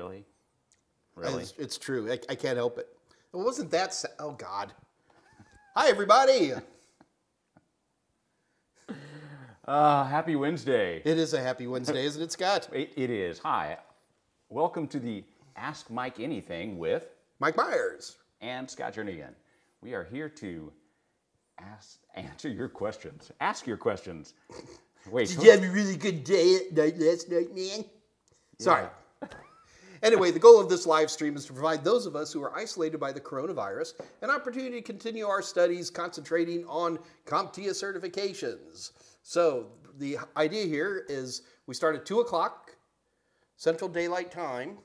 Really? Really? It's, it's true. I, I can't help it. It wasn't that. Sa- oh God. Hi everybody. Uh, happy Wednesday. It is a happy Wednesday, isn't it, Scott? It, it is. Hi. Welcome to the Ask Mike Anything with Mike Meyers. and Scott Jernigan. We are here to ask, answer your questions. Ask your questions. Wait, Did you have a really good day at night last night, man? Sorry. Anyway, the goal of this live stream is to provide those of us who are isolated by the coronavirus an opportunity to continue our studies concentrating on CompTIA certifications. So, the idea here is we start at 2 o'clock Central Daylight Time,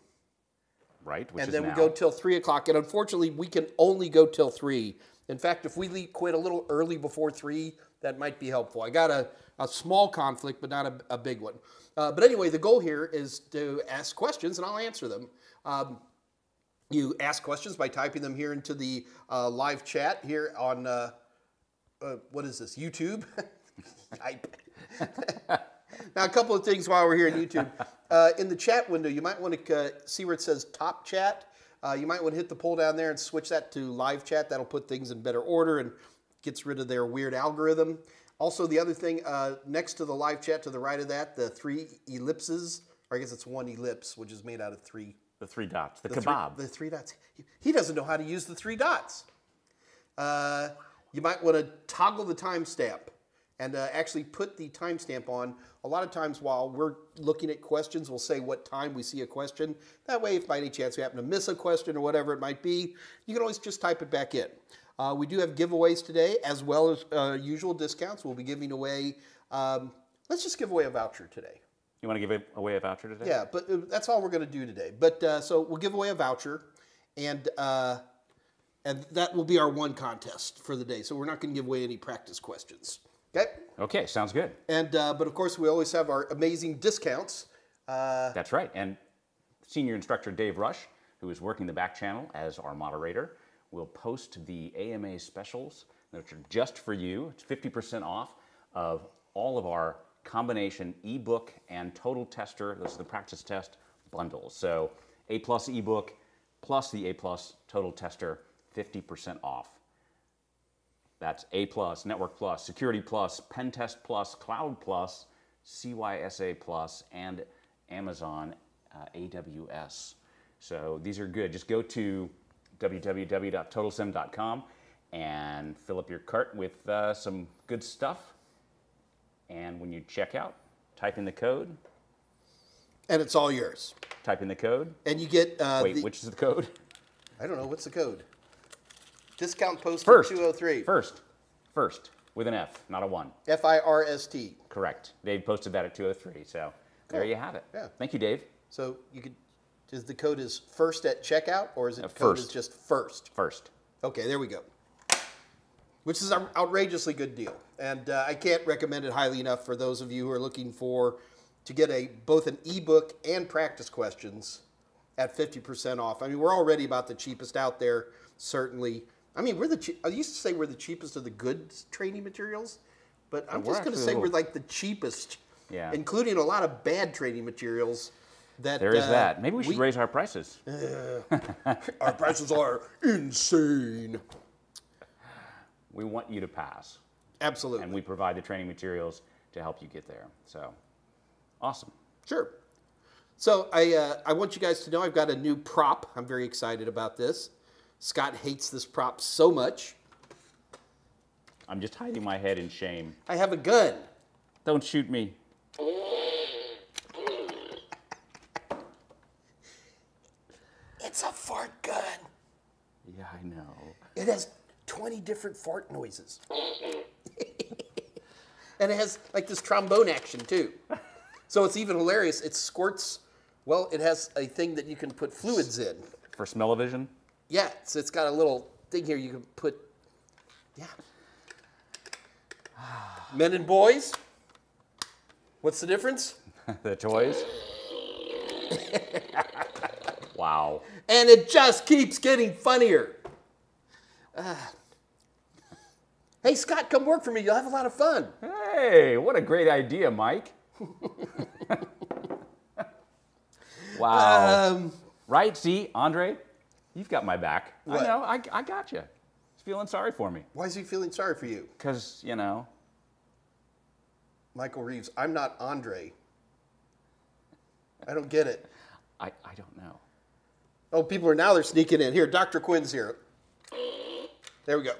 right? Which and then we go till 3 o'clock. And unfortunately, we can only go till 3. In fact, if we quit a little early before 3, that might be helpful. I got a, a small conflict, but not a, a big one. Uh, but anyway, the goal here is to ask questions, and I'll answer them. Um, you ask questions by typing them here into the uh, live chat here on, uh, uh, what is this, YouTube? Now, a couple of things while we're here on YouTube. Uh, in the chat window, you might want to uh, see where it says top chat. You might want to hit the pull down there and switch that to live chat. That'll put things in better order and gets rid of their weird algorithm. Also, the other thing, uh, next to the live chat to the right of that, the three ellipses, or I guess it's one ellipse, which is made out of three the three dots, the, the kebab. Three, the three dots. He doesn't know how to use the three dots. Uh, you might want to toggle the timestamp and uh, actually put the timestamp on. A lot of times while we're looking at questions, we'll say what time we see a question. That way, if by any chance we happen to miss a question or whatever it might be, you can always just type it back in. Uh, we do have giveaways today, as well as uh, usual discounts. We'll be giving away, um, let's just give away a voucher today. you want to give away a voucher today? Yeah, but uh, that's all we're going to do today. But uh, so we'll give away a voucher, and uh, and that will be our one contest for the day. So we're not going to give away any practice questions. Okay. Okay, sounds good. And uh, but of course we always have our amazing discounts. Uh, That's right. And senior instructor Dave Rush, who is working the back channel as our moderator, will post the AMA specials, which are just for you. It's 50% off of all of our combination ebook and total tester. This is the practice test bundles. So A plus ebook plus the A plus total tester, 50% off. That's A plus, Network plus, Security plus, Pen Test plus, Cloud plus, CYSA plus, and Amazon uh, AWS. So these are good. Just go to www.totalsem.com and fill up your cart with uh, some good stuff. And when you check out, type in the code. and it's all yours. Type in the code. And you get uh, Wait, the, which is the code? I don't know what's the code. Discount posted First. 203. First. First. With an F, not a one. F I R S T. Correct. Dave posted that at 203. So there you have it. Yeah. Thank you, Dave. So you could. Is the code is first at checkout or is it Uh, code first. is just first? First. Okay, there we go. Which is an outrageously good deal, and uh, I can't recommend it highly enough for those of you who are looking for to get a both an ebook and practice questions at fifty percent off. I mean, we're already about the cheapest out there, certainly. I mean, we're the I used to say we're the cheapest of the good training materials, but I'm just going to say little- we're like the cheapest, Yeah. including a lot of bad training materials. That There is uh, that. Maybe we should raise our prices. Our prices are insane. We want you to pass, Absolutely. and we provide the training materials to help you get there. So, awesome. Sure. So I, uh, I want you guys to know I've got a new prop. I'm very excited about this. Scott hates this prop so much. I'm just hiding my head in shame. I have a gun. Don't shoot me. It's a fart gun. Yeah, I know. It has 20 different fart noises. and it has like this trombone action too. So it's even hilarious. It squirts, well, it has a thing that you can put fluids in. For smell-o-vision, Yeah, so it's got a little thing here you can put. Yeah. Men and boys. What's the difference? the toys. wow. And it just keeps getting funnier. Ah. hey, Scott, come work for me. You'll have a lot of fun. Hey, what a great idea, Mike. wow. Um, Right? See, Andre, you've got my back. What? I know. I, I got you. He's feeling sorry for me. Why is he feeling sorry for you? Because, you know, Michael Reeves, I'm not Andre. I don't get it. I, I don't know. Oh, people are now they're sneaking in. Here, Dr. Quinn's here. There we go.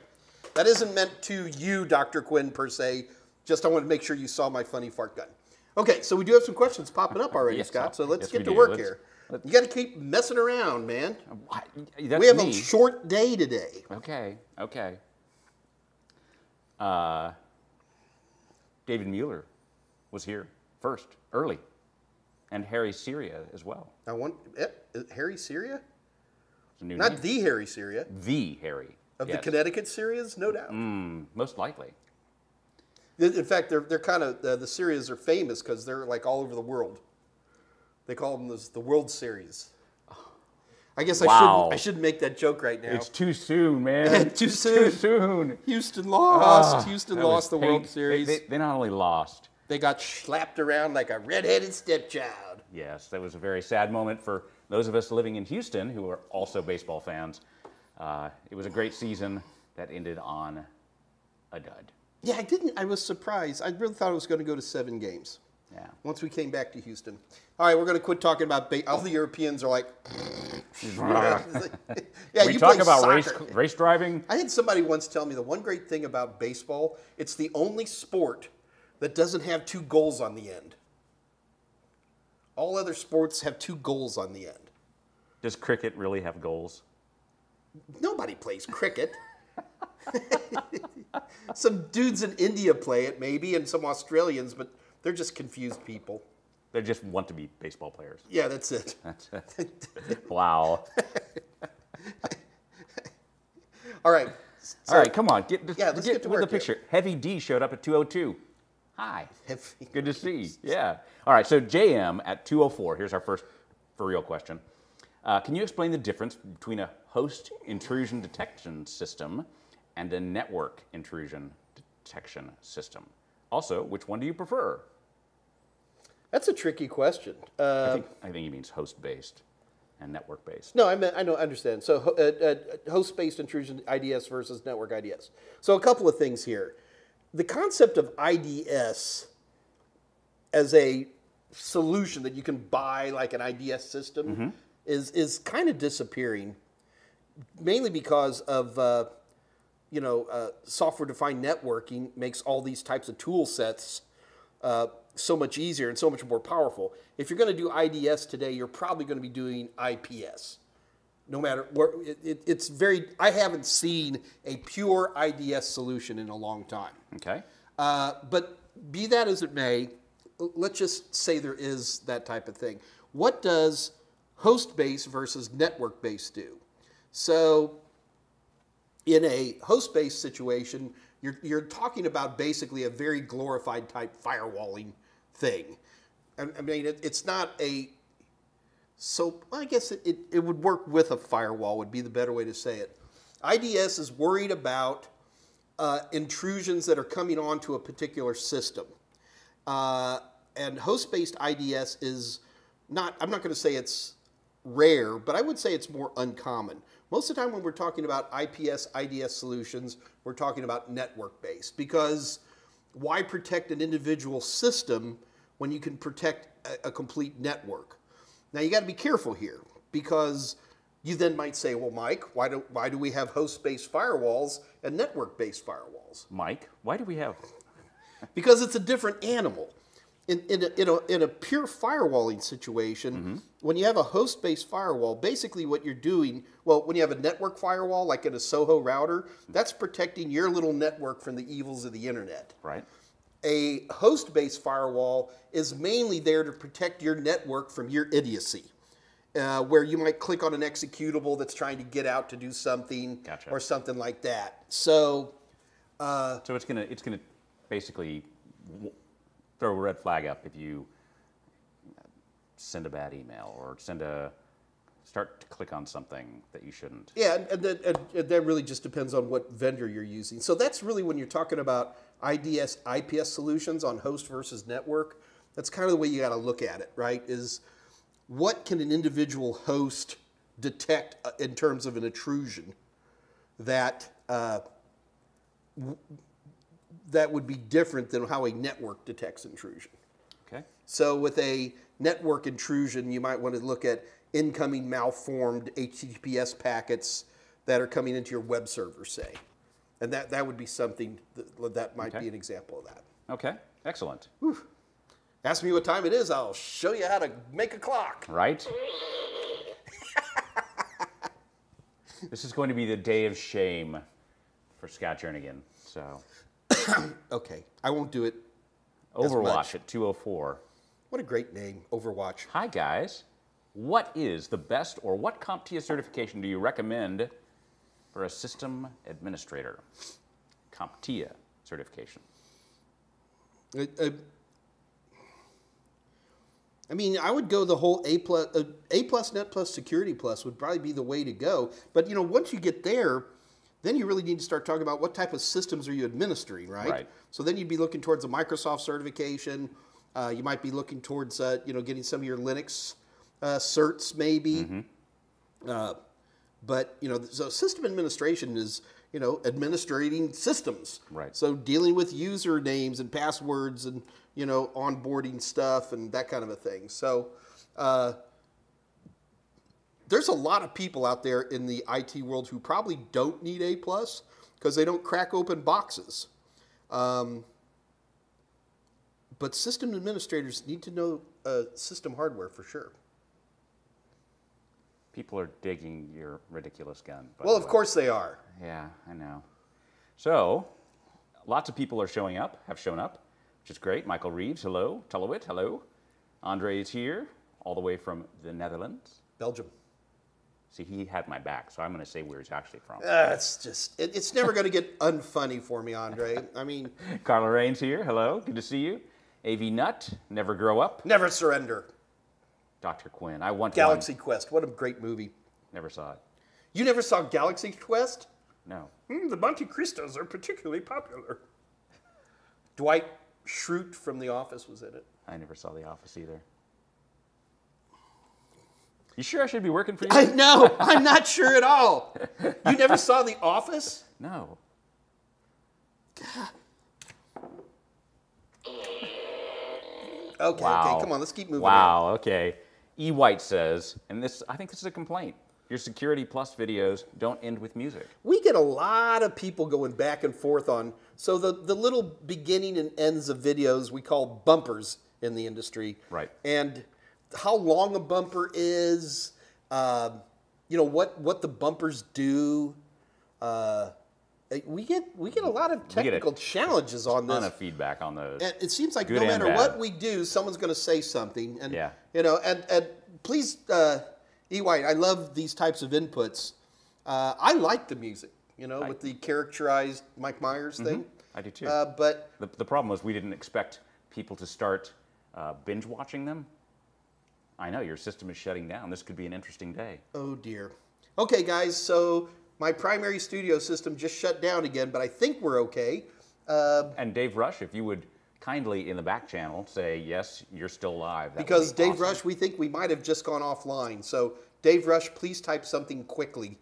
That isn't meant to you, Dr. Quinn, per se. Just I want to make sure you saw my funny fart gun. Okay, so we do have some questions popping up already, Yes, Scott. So let's yes, get to do. work Let's- here. let's- You got to keep messing around, man. That's we have me. a short day today. Okay, okay. Uh, David Mueller was here first, early, and Harry Syria as well. I want eh, Harry Syria, It's a new not name. the Harry Syria the Harry of the. Connecticut series, no doubt. Mm, most likely. In fact, they're they're kind of uh, the series are famous because they're like all over the world. They call them the, the World Series. I guess I shouldn't I shouldn't make that joke right now. It's too soon, man. Too soon. Too soon. Houston lost. Ah, Houston lost the pain- World Series. They, They, they not only lost. They got slapped around like a redheaded stepchild. Yes, that was a very sad moment for those of us living in Houston who are also baseball fans. Uh, it was a great season that ended on a dud. Yeah, I didn't. I was surprised. I really thought it was going to go to seven games. Yeah. Once we came back to Houston. All right, we're going to quit talking about ba- all the Europeans are like. yeah, we you talk about race, race driving. I had somebody once tell me the one great thing about baseball, it's the only sport that doesn't have two goals on the end. All other sports have two goals on the end. Does cricket really have goals? Nobody plays cricket. some dudes in India play it, maybe, and some Australians, but they're just confused people. They just want to be baseball players. Yeah, that's it. That's it. wow. All right. All right, come on. Get, Yeah, let's get to with work the here. picture. Heavy D showed up at 202. Hi. Heavy- Good to see. Yeah. All right, so JM at 204. Here's our first for real question. Uh, can you explain the difference between a host intrusion detection system and a network intrusion detection system? Also, which one do you prefer? That's a tricky question. Uh, I, think, I think he means host based and network based. No, I mean I know, I understand. So, uh, uh, host-based intrusion IDS versus network IDS. So, a couple of things here. The concept of IDS as a solution that you can buy like an IDS system is is kind of disappearing, mainly because of uh, you know uh, software-defined networking makes all these types of tool sets uh, so much easier and so much more powerful. If you're going to do IDS today, you're probably going to be doing IPS. No matter where, it, it, it's very. I haven't seen a pure IDS solution in a long time. Okay. Uh, but be that as it may, let's just say there is that type of thing. What does host based versus network based do? So, in a host based situation, you're, you're talking about basically a very glorified type firewalling thing. I, I mean, it, it's not a so I guess it, it, it would work with a firewall would be the better way to say it. IDS is worried about uh, intrusions that are coming onto a particular system. Uh, and host-based IDS is not, I'm not going to say it's rare, but I would say it's more uncommon. Most of the time when we're talking about IPS, IDS solutions, we're talking about network-based because why protect an individual system when you can protect a, a complete network? Now you got to be careful here because you then might say, well, Mike, why do, why do we have host-based firewalls and network-based firewalls? Mike, why do we have. because it's a different animal. In, in, a, in, a, in a pure firewalling situation, when you have a host based firewall, basically what you're doing, well, when you have a network firewall, like in a Soho router, that's protecting your little network from the evils of the internet. Right? A host based firewall is mainly there to protect your network from your idiocy. Uh, where you might click on an executable that's trying to get out to do something Gotcha. or something like that. So, So it's gonna it's gonna basically throw a red flag up if you send a bad email or send a start to click on something that you shouldn't. Yeah, and, and, that, and, and that really just depends on what vendor you're using. So that's really when you're talking about IDS, IPS solutions on host versus network. That's kind of the way you got to look at it, right? Is what can an individual host detect uh, in terms of an intrusion that uh, that would be different than how a network detects intrusion. Okay. So with a network intrusion, you might want to look at incoming malformed HTTPS packets that are coming into your web server, say. And that, that would be something that, that might Okay. be an example of that. Okay. Excellent. Ask me what time it is, I'll show you how to make a clock. Right? this is going to be the day of shame for Scott Jernigan. So, Okay, I won't do it. Overwatch at 204. What a great name, Overwatch. Hi, guys. What is the best or what CompTIA certification do you recommend for a system administrator? CompTIA certification. Uh, uh, I mean, I would go the whole A plus, uh, A plus, Net plus, Security plus would probably be the way to go. But you know, once you get there, then you really need to start talking about what type of systems are you administering, right? Right. So then you'd be looking towards a Microsoft certification. Uh, you might be looking towards, uh, you know, getting some of your Linux uh, certs, maybe. Uh, but you know, so system administration is you know administrating systems. Right. So dealing with usernames and passwords and you know onboarding stuff and that kind of a thing. So uh, there's a lot of people out there in the IT world who probably don't need A plus because they don't crack open boxes. Um, but system administrators need to know uh, system hardware for sure. People are digging your ridiculous gun. Well, of way. course they are. Yeah, I know. So, lots of people are showing up, have shown up, which is great. Michael Reeves, hello. Tulowit, hello. Andre is here, all the way from the Netherlands. Belgium. See, he had my back, so I'm going to say where he's actually from. Uh, it's just, it, it's never going to get unfunny for me, Andre. I mean, Carla Rains here, hello. Good to see you. AV Nut, Never Grow Up. never surrender. Dr. Quinn, I want Galaxy one. Quest. What a great movie. Never saw it. You never saw Galaxy Quest? No. Hmm, the Monte Cristos are particularly popular. Dwight Schrute from The Office was in it. I never saw The Office either. You sure I should be working for you? I know. I'm not sure at all. You never saw The Office? no. Okay, Wow. okay. Come on, let's keep moving. Wow, okay. E White says, and this I think this is a complaint. Your Security Plus videos don't end with music. we get a lot of people going back and forth on so the, the little beginning and ends of videos we call bumpers in the industry Right. and how long a bumper is um, you know what what the bumpers do uh, we get we get a lot of technical challenges on this. Ton of feedback on those. and it seems like Good no matter what we do, someone's going to say something. And Yeah. you know, and and please, uh, E White, I love these types of inputs. Uh, I like the music, you know, with the characterized Mike Meyers thing. I do too. Uh, but the, the problem was we didn't expect people to start uh, binge watching them. I know your system is shutting down. This could be an interesting day. oh dear. Okay, guys. So my primary studio system just shut down again, but I think we're okay. Uh, And Dave Rush, if you would kindly in the back channel say yes, you're still live. that because be Dave awesome. Rush, we think we might have just gone offline. So Dave Rush, please type something quickly.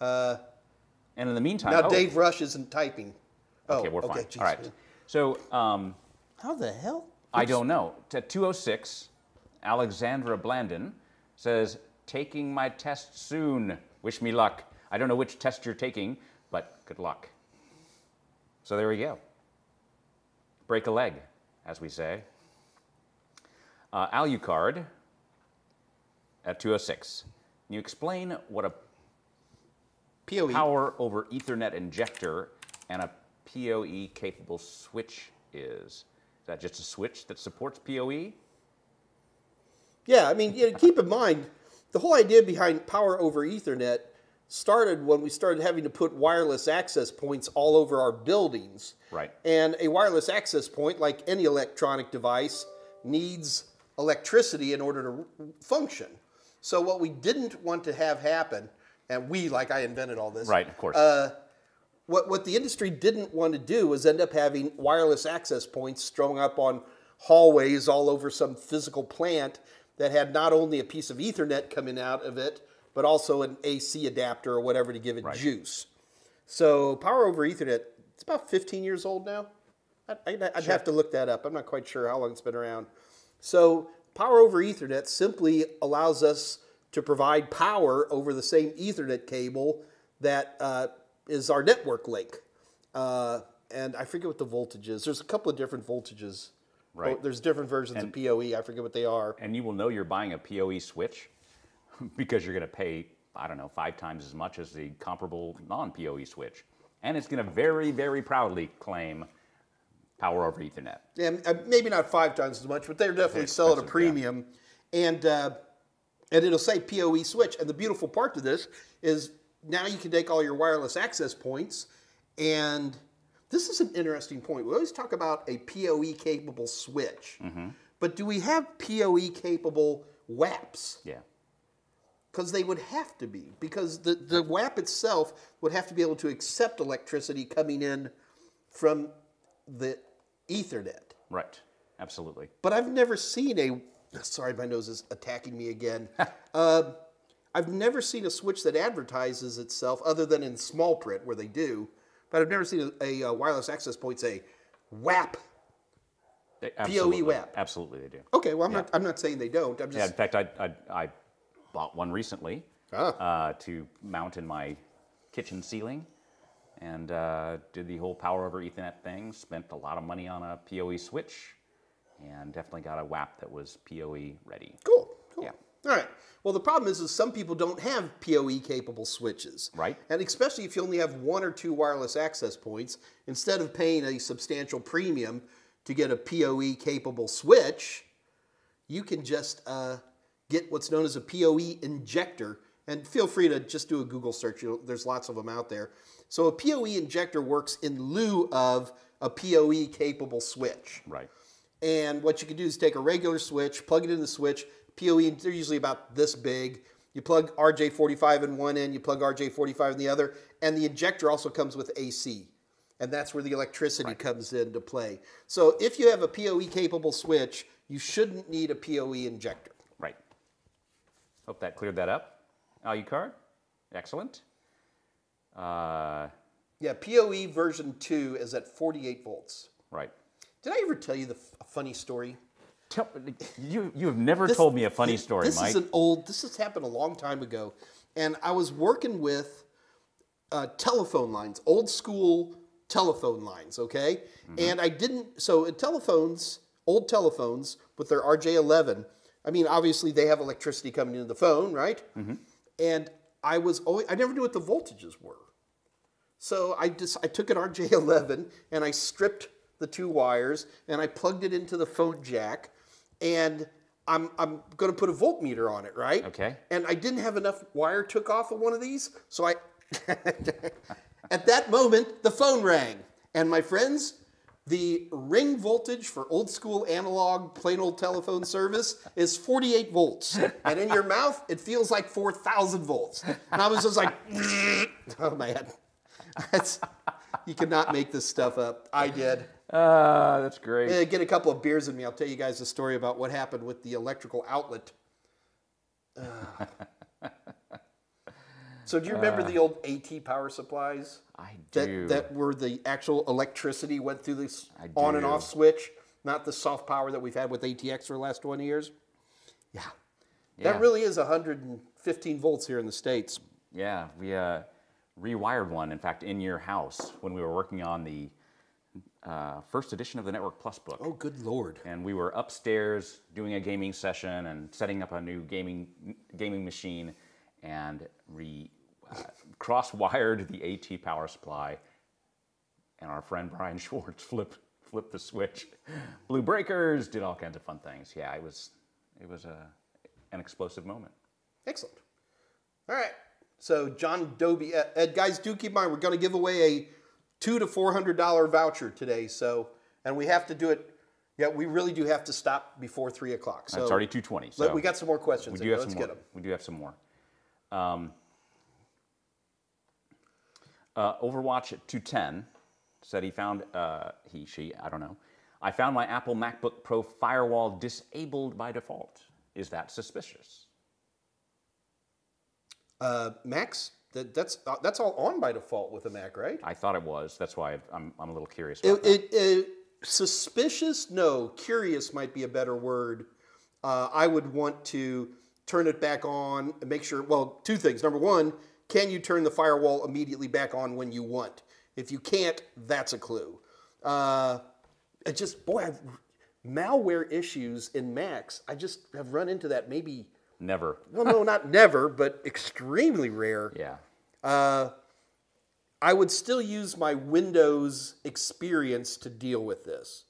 And in the meantime, Now oh, Dave Rush isn't typing. Oh, okay, we're okay, fine. geez. All right. So um, How the hell? I don't know. At 206, Alexandra Blandon says, taking my test soon. Wish me luck. I don't know which test you're taking, but good luck. So there we go. Break a leg, as we say. Uh, Alucard at 206. Can you explain what a PoE. power over Ethernet injector and a PoE capable switch is? Is that just a switch that supports? PoE? Yeah, I mean, you know, keep in mind, the whole idea behind power over Ethernet started when we started having to put wireless access points all over our buildings. Right. And a wireless access point, like any electronic device, needs electricity in order to function. So what we didn't want to have happen, and we, like I invented all this, Right, of course. Uh, what, what the industry didn't want to do was end up having wireless access points strung up on hallways all over some physical plant that had not only a piece of Ethernet coming out of it, but also an AC adapter or whatever to give it juice. So Power over Ethernet, it's about 15 years old now. I'd, I'd, I'd have to look that up. I'm not quite sure how long it's been around. So Power over Ethernet simply allows us to provide power over the same Ethernet cable that uh, is our network link. Uh, and I forget what the voltage is. There's a couple of different voltages. Right. There's different versions of PoE. I forget what they are. And you will know you're buying a PoE switch because you're going to pay, I don't know, five times as much as the comparable non PoE switch. And it's going to very, very proudly claim power over Ethernet. Yeah, uh, maybe not five times as much, but they're definitely It's selling a expensive, yeah. premium, and uh, and it'll say PoE switch. And the beautiful part to this is now you can take all your wireless access points, and this is an interesting point. We always talk about a PoE capable switch, Mm-hmm. but do we have PoE capable WAPs? Yeah. Because they would have to be, because the, the WAP itself would have to be able to accept electricity coming in from the Ethernet. Right. Absolutely. But I've never seen a. Sorry, my nose is attacking me again. uh, I've never seen a switch that advertises itself, other than in small print where they do. But I've never seen a, a, uh, wireless access point say WAP. They- absolutely. WAP. Absolutely, they do. Okay, well, I'm not. I'm not saying they don't. I'm Yeah, in fact, I, I, I bought one recently Ah. uh, to mount in my kitchen ceiling and uh, did the whole power over Ethernet thing. Spent a lot of money on a PoE switch and definitely got a WAP that was PoE ready. Cool. All right. Well, the problem is, is some people don't have PoE capable switches. Right. And especially if you only have one or two wireless access points, instead of paying a substantial premium to get a PoE capable switch, you can just uh, get what's known as a PoE injector. And feel free to just do a Google search. You'll, there's lots of them out there. So a PoE injector works in lieu of a PoE capable switch. Right. And what you can do is take a regular switch, plug it in the switch. PoE, they're usually about this big. You plug RJ45 in one end, you plug RJ45 in the other, and the injector also comes with AC. And that's where the electricity comes into play. So if you have a PoE capable switch, you shouldn't need a PoE injector. Right. Hope that cleared that up. Alucard, excellent. Uh, Yeah, PoE version 2 is at 48 volts. right. Did I ever tell you the funny story? Tell, you, you have never This- told me a funny this- story, This Mike. is an old. This has happened a long time ago, and I was working with uh, telephone lines, old school telephone lines. Okay, Mm-hmm. and I didn't. So in telephones, old telephones with their RJ11. I mean, obviously they have electricity coming into the phone, right? Mm-hmm. And I was always. I never knew what the voltages were. So I just I took an RJ11 and I stripped the two wires and I plugged it into the phone jack and I'm I'm going to put a voltmeter on it, right? Okay. And I didn't have enough wire took off of one of these, so I at that moment the phone rang and my friends the ring voltage for old school analog plain old telephone service is 48 volts and in your mouth it feels like 4000 volts and i was just like oh man that's, you cannot make this stuff up. I did. Uh, that's great. Eh, get a couple of beers in me. I'll tell you guys a story about what happened with the electrical outlet. Ugh. so do you remember the old AT power supplies? I That, do. that were the actual electricity went through this on and off switch, not the soft power that we've had with ATX for the last 20 years? Yeah. Yeah. That really is 115 volts here in the States. Yeah, we uh, rewired one, in fact, in your house when we were working on the uh, first edition of the Network Plus book. Oh, good Lord. And we were upstairs doing a gaming session and setting up a new gaming gaming machine, and re uh, cross-wired the AT power supply. And our friend Brian Schwartz flipped flipped the switch, blew breakers, did all kinds of fun things. Yeah, it was it was a an explosive moment. Excellent. All right. So John Doby, uh, Ed, guys, do keep in mind we're going to give away a two to four hundred dollar voucher today. So, and we have to do it. Yeah, we really do have to stop before three o'clock. So it's already 2:20. So we got some more questions. We in. do have Let's some get more. them. We do have some more. Um, uh, Overwatch at 210 said he found uh, he she I don't know. I found my Apple MacBook Pro firewall disabled by default. Is that suspicious? Uh, Macs, that, that's uh, that's all on by default with a Mac, right? I thought it was. That's why I'm, I'm a little curious about It, it, it, suspicious? No, curious might be a better word. Uh, I would want to turn it back on and make sure. Well, two things. Number one, can you turn the firewall immediately back on when you want? If you can't, that's a clue. Uh, it just boy, I've, malware issues in Macs. I just have run into that maybe. Never. Well, no, not never, but extremely rare. Yeah. Uh, I would still use my Windows experience to deal with this.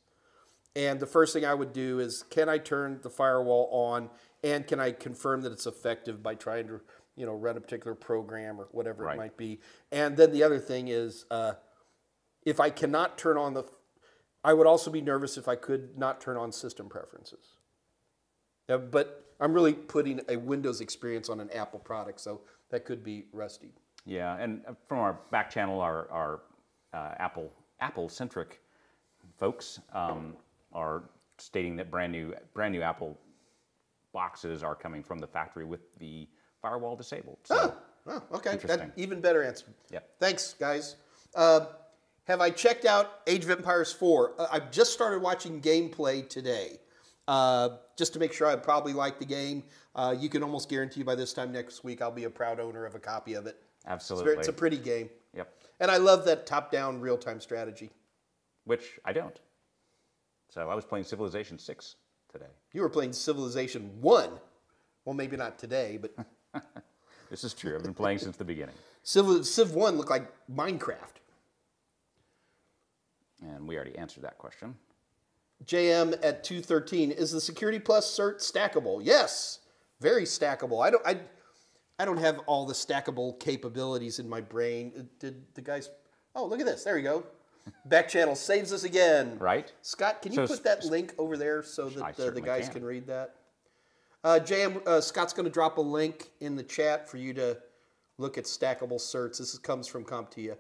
And the first thing I would do is can I turn the firewall on and can I confirm that it's effective by trying to you know run a particular program or whatever Right. it might be. And then the other thing is uh, if I cannot turn on the I would also be nervous if I could not turn on system preferences. Yeah, but I'm really putting a Windows experience on an Apple product, so that could be rusty. Yeah, and uh, from our back channel, our, our uh, Apple Apple centric folks um, are stating that brand new brand new Apple boxes are coming from the factory with the firewall disabled. So Oh, okay. Interesting. That even better answer. Yep. Thanks, guys. Uh, have I checked out Age of Empires 4? Uh, I've just started watching gameplay today. Uh, just to make sure I probably like the game. Uh, you can almost guarantee by this time next week I'll be a proud owner of a copy of it. It's, absolutely. very, it's a pretty game. yep. And I love that top down real time strategy. Which I don't. So I was playing Civilization Six today. You were playing Civilization 1. Well, maybe not today, but This is true. I've been playing since the beginning, Civ, Civ 1 looked like Minecraft. and we already answered that question. JM at 213 is the Security Plus cert stackable? Yes, very stackable. I don't I I don't have all the stackable capabilities in my brain. Uh, Did the guys Oh, look at this. There you go. Back channel saves us again. Right? Scott, can you So put that link over there so that uh, the guys can. can. read that? Uh, JM, uh, Scott's going to drop a link in the chat for you to look at stackable certs. This is, comes from CompTIA.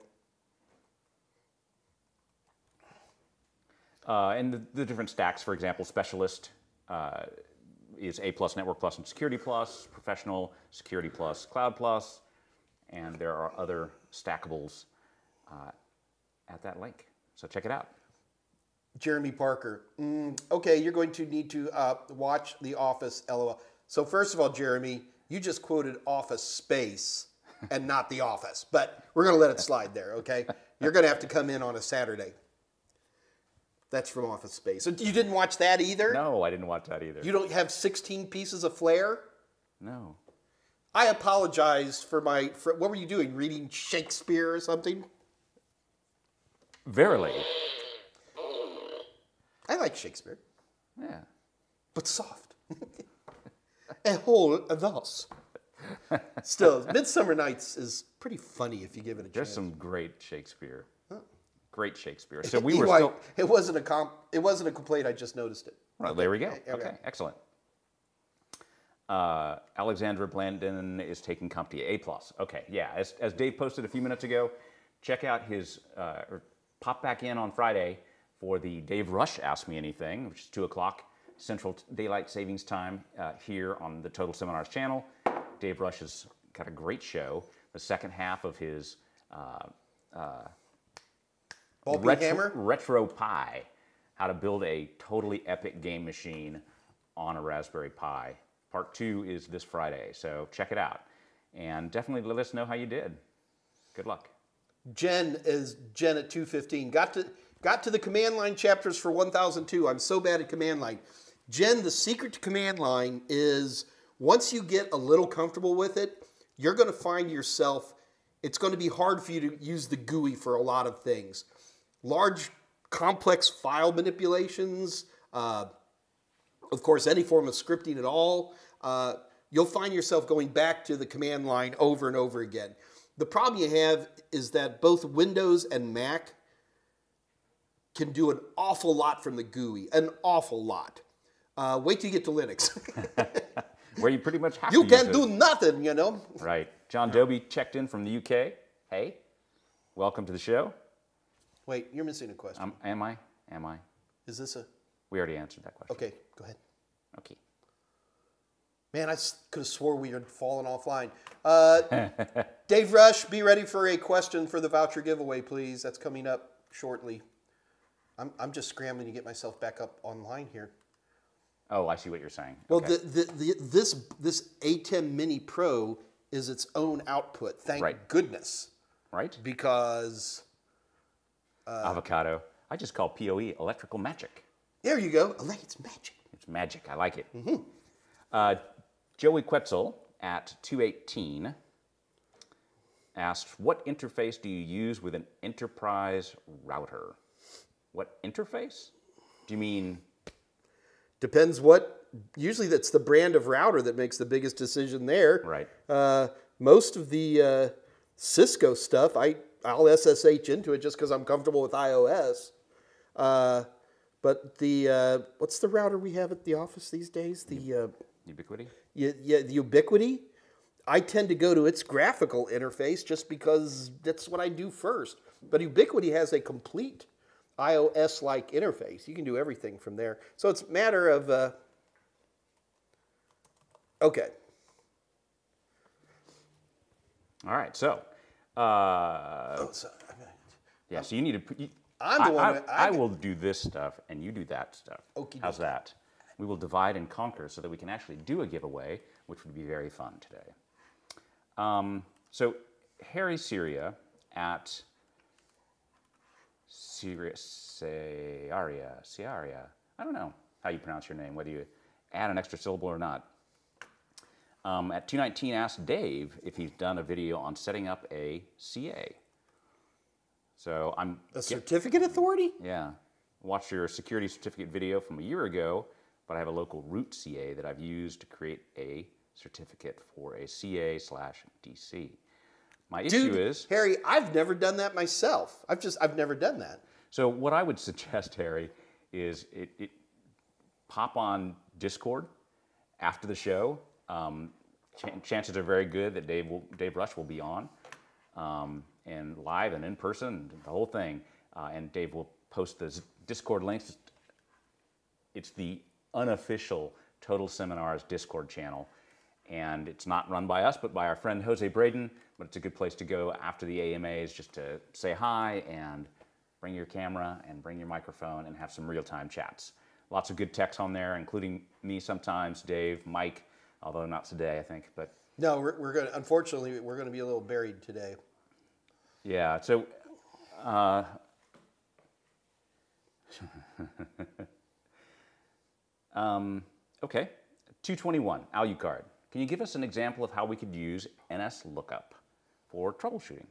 Uh, and the, the different stacks, for example, specialist uh, is A plus, network plus, and security plus, professional, security plus, cloud plus, and there are other stackables uh, at that link. So check it out. Jeremy Parker. Mm, okay, you're going to need to uh, watch The Office, lol. So, first of all, Jeremy, you just quoted Office Space and not The Office, but we're going to let it slide there, okay? You're going to have to come in on a Saturday. That's from Office Space. So, you didn't watch that either? No, I didn't watch that either. You don't have 16 pieces of flair? no. I apologize for my. For, what were you doing? Reading Shakespeare or something? Verily. I like Shakespeare, Yeah. but soft. A whole thus. Still, Midsummer Nights is pretty funny if you give it a There's chance. There's some great Shakespeare. Great Shakespeare. So we were still. It wasn't a comp. It wasn't a complaint. I just noticed it. Well, there we go. okay. Okay, excellent. Uh, Alexandra Blandon is taking CompTIA A plus. Okay, yeah. As, as Dave posted a few minutes ago, check out his uh, or pop back in on Friday for the Dave Rush Ask Me Anything, which is two o'clock Central Daylight Savings Time uh, here on the Total Seminars channel. Dave Rush has got a great show. The second half of his uh, peen retro, hammer. RetroPie, how to build a totally epic game machine on a Raspberry Pi. Part two is this Friday, so check it out. And definitely let us know how you did. Good luck. Jen is Jen at 215. Got to got to the command line chapters for 1002. I'm so bad at command line. Jen, the secret to command line is once you get a little comfortable with it, you're going to find yourself it's going to be hard for you to use the GUI for a lot of things. Large complex file manipulations, uh, of course, any form of scripting at all, uh, you'll find yourself going back to the command line over and over again. The problem you have is that both Windows and Mac can do an awful lot from the GUI, an awful lot. Uh, wait till you get to Linux. Where you pretty much have you to can do nothing, you know. Right. John Doby checked in from the UK. Hey, welcome to the show. Wait, you're missing a question. Um, am I? Am I? Is this a We already answered that question. okay? Go ahead. Okay. Man, I could have swore we had fallen offline. Uh, Dave Rush, be ready for a question for the voucher giveaway, please. That's coming up shortly. I'm, I'm just scrambling to get myself back up online here. Oh, I see what you're saying. Well, Okay. the, the, the, this this ATEM Mini Pro is its own output. Thank Right. goodness, right? because Avocado. I just call POE electrical magic. there you go. It's magic. It's magic. I like it. Uh, Joey Quetzel at 218 asked, What interface do you use with an enterprise router? What interface? Do you mean, Depends what. Usually, that's the brand of router that makes the biggest decision there. right? Uh, most of the uh, Cisco stuff, I I'll SSH into it just because I'm comfortable with iOS. Uh, but the uh, what's the router we have at the office these days? The uh, Ubiquiti? yeah, yeah, the Ubiquiti. I tend to go to its graphical interface just because that's what I do first. But Ubiquiti has a complete iOS-like interface. You can do everything from there. So it's a matter of uh, okay. All right, so, uh, Oh, so, yeah, so you need to put. You, I'm the I, one I, I I will do this stuff and you do that stuff. Okey How's that? We will divide and conquer so that we can actually do a giveaway, which would be very fun today. Um, so, Harry Syria at Syria, Ciaria, Ciaria. I don't know how you pronounce your name, whether you add an extra syllable or not. Um, at 219 asked Dave if he's done a video on setting up a CA. So I'm A certificate authority? yeah. Watched your security certificate video from a year ago, but I have a local root CA that I've used to create a certificate for a CA slash DC. My issue Dude, is Harry, I've never done that myself. I've just I've never done that. so what I would suggest, Harry, is it, it pop on Discord after the show. Um, ch- chances are very good that Dave will, Dave Rush will be on um, and live and in person, the whole thing. Uh, and Dave will post the Discord links. It's the unofficial Total Seminars Discord channel. And it's not run by us, but by our friend Jose Braden. But it's a good place to go after the AMAs just to say hi and bring your camera and bring your microphone and have some real time chats. Lots of good techs on there, including me sometimes, Dave, Mike, although not today, I think. But No, we're, we're gonna unfortunately we're gonna be a little buried today. yeah, so uh, um, okay, 221, Alucard. Can you give us an example of how we could use NS lookup for troubleshooting?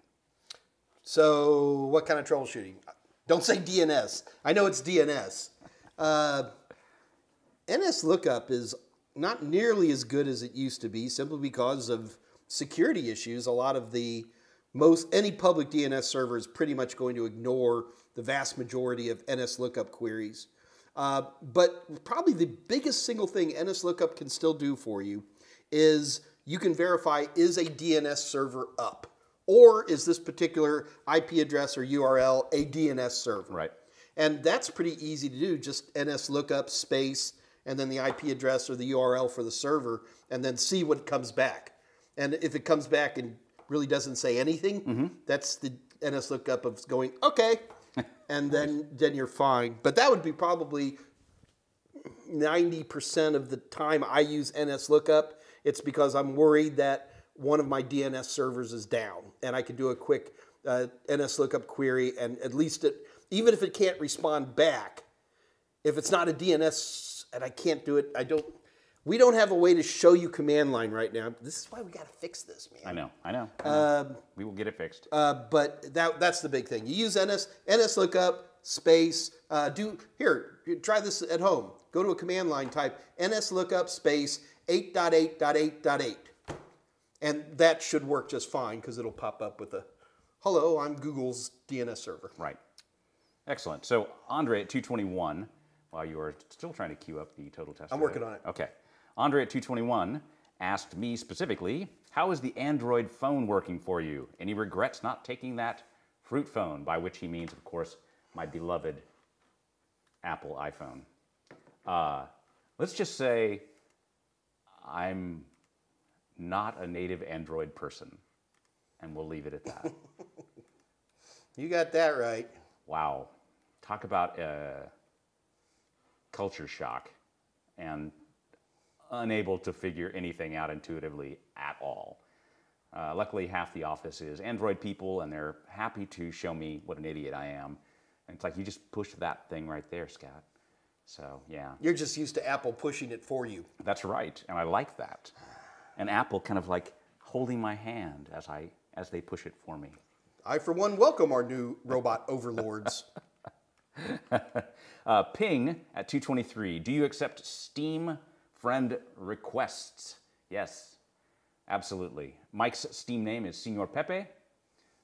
So what kind of troubleshooting? Don't say DNS. I know it's DNS. Uh, NS lookup is not nearly as good as it used to be, simply because of security issues. A lot of the most any public DNS server is pretty much going to ignore the vast majority of NS lookup queries. Uh, but probably the biggest single thing NS lookup can still do for you is you can verify is a DNS server up or is this particular IP address or URL a DNS server? Right. And that's pretty easy to do. Just NS lookup space and then the IP address or the URL for the server, and then see what comes back. And if it comes back and really doesn't say anything, that's the NS lookup of going okay, and then then you're fine. But that would be probably ninety percent of the time I use NS lookup. It's because I'm worried that one of my DNS servers is down, and I can do a quick uh, NS lookup query, and at least it, even if it can't respond back, if it's not a DNS and I can't do it, I don't. We don't have a way to show you command line right now. This is why we got to fix this, man. I know, I know. I know. we will get it fixed. Uh, but that that's the big thing. You use NS NS lookup space. Uh, do here. Try this at home. Go to a command line. Type NS lookup space 8.8.8.8, and that should work just fine because it'll pop up with a hello. I'm Google's DNS server. Right. Excellent. So Andre at 221, while you are still trying to queue up the total test. I'm working on it. Okay. Andre at 221 asked me specifically, how is the Android phone working for you? Any regrets not taking that fruit phone, by which he means, of course, my beloved Apple iPhone. Uh, let's just say I'm not a native Android person, and we'll leave it at that. You got that right. wow. Talk about uh, culture shock and unable to figure anything out intuitively at all. Uh, luckily, half the office is Android people, and they're happy to show me what an idiot I am. And it's like, you just push that thing right there, Scott. So, yeah, You're just used to Apple pushing it for you. that's right. And I like that. And Apple kind of like holding my hand as, I, as they push it for me. I, for one, welcome our new robot overlords. Uh, ping at 223. Do you accept Steam friend requests? Yes, absolutely. Mike's Steam name is Senor Pepe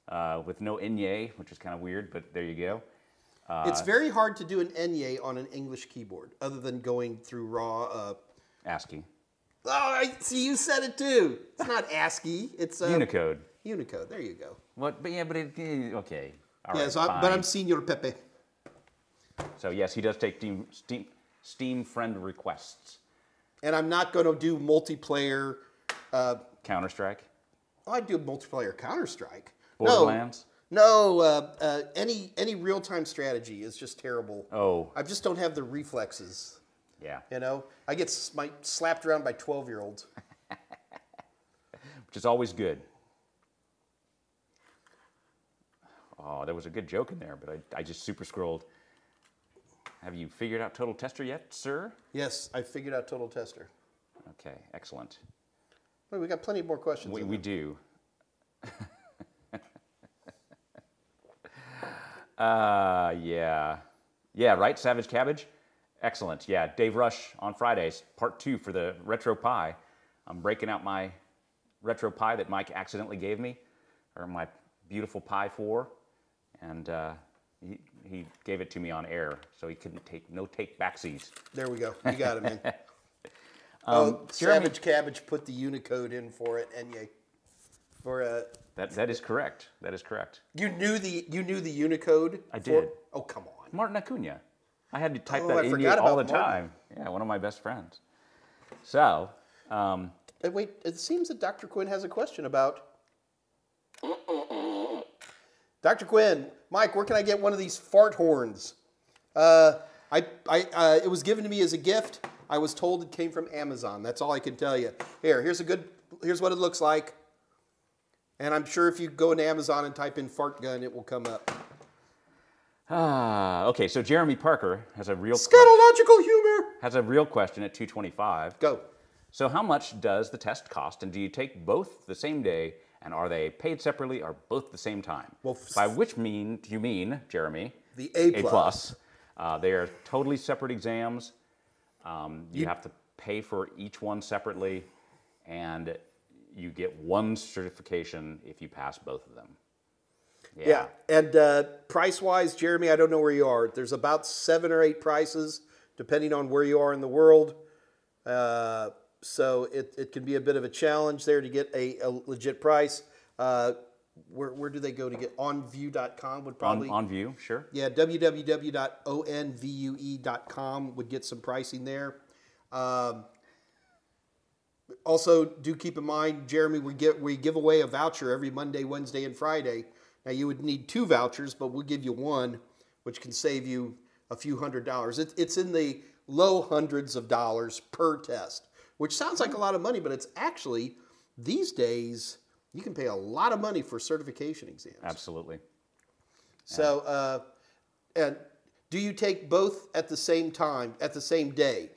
uh, with no Enye, which is kind of weird, but there you go. it's very hard to do an Enye on an English keyboard, other than going through raw. Uh, ASCII. oh, I see. You said it too. It's not ASCII. It's uh, Unicode. Unicode. There you go. What? But yeah, but it, eh, okay. All yeah, right, so I, but. I'm Senor Pepe. So yes, he does take Steam, Steam, Steam friend requests. And I'm not going to do multiplayer. Uh, Counter Strike, oh, I do multiplayer Counter Strike. Borderlands. No, no uh, uh, any any real time strategy is just terrible. Oh, I just don't have the reflexes. yeah, You know, I get my, slapped around by 12 year olds. which is always good. Oh, there was a good joke in there, but I, I just super scrolled. Have you figured out Total Tester yet, sir? Yes, I figured out Total Tester. Okay, excellent. Wait, we got plenty more questions. We, we do. uh, yeah. Yeah, right? Savage Cabbage? Excellent. Yeah, Dave Rush on Fridays, part two for the RetroPie. I'm breaking out my RetroPie that Mike accidentally gave me, or my beautiful Pi 4, and uh, he, he gave it to me on air, so he couldn't take, no take backsies. There we go. You got it, man. Um, oh, Jeremy- Savage Cabbage put the Unicode in for it, and you, for a. That, that is correct. That is correct. you knew the you knew the Unicode. I for- did. Oh come on. Martin Acuna. I had to type Oh, that I in all the Martin. time. Yeah, one of my best friends. So, um, wait, it seems that Dr. Quinn has a question about. Dr. Quinn, Mike, where can I get one of these fart horns? Uh, I, I, uh, it was given to me as a gift. I was told it came from Amazon. That's all I can tell you. Here, here's a good. Here's what it looks like. And I'm sure if you go into Amazon and type in fart gun, it will come up. ah, okay. So Jeremy Parker has a real Scatological humor. has a real question at 225. Go. So, how much does the test cost, and do you take both the same day, and are they paid separately or both the same time? Well, by which mean do you mean, Jeremy? The A A plus. plus. Uh, they are totally separate exams. Um, you, You- have to pay for each one separately, and you get one certification if you pass both of them. Yeah. And uh, price wise, Jeremy, I don't know where you are. There's about seven or eight prices, depending on where you are in the world. Uh, so it, it can be a bit of a challenge there to get a, a legit price. Uh, where, where do they go to get onvue.com would probably On, on view, sure. yeah www.onvue.com would get some pricing there um, also do keep in mind jeremy we get we give away a voucher every monday wednesday and friday now you would need two vouchers but we'll give you one which can save you a few hundred dollars it, it's in the low hundreds of dollars per test which sounds like a lot of money but it's actually these days you can pay a lot of money for certification exams Absolutely. so, uh, and do you take both at the same time, at the same day?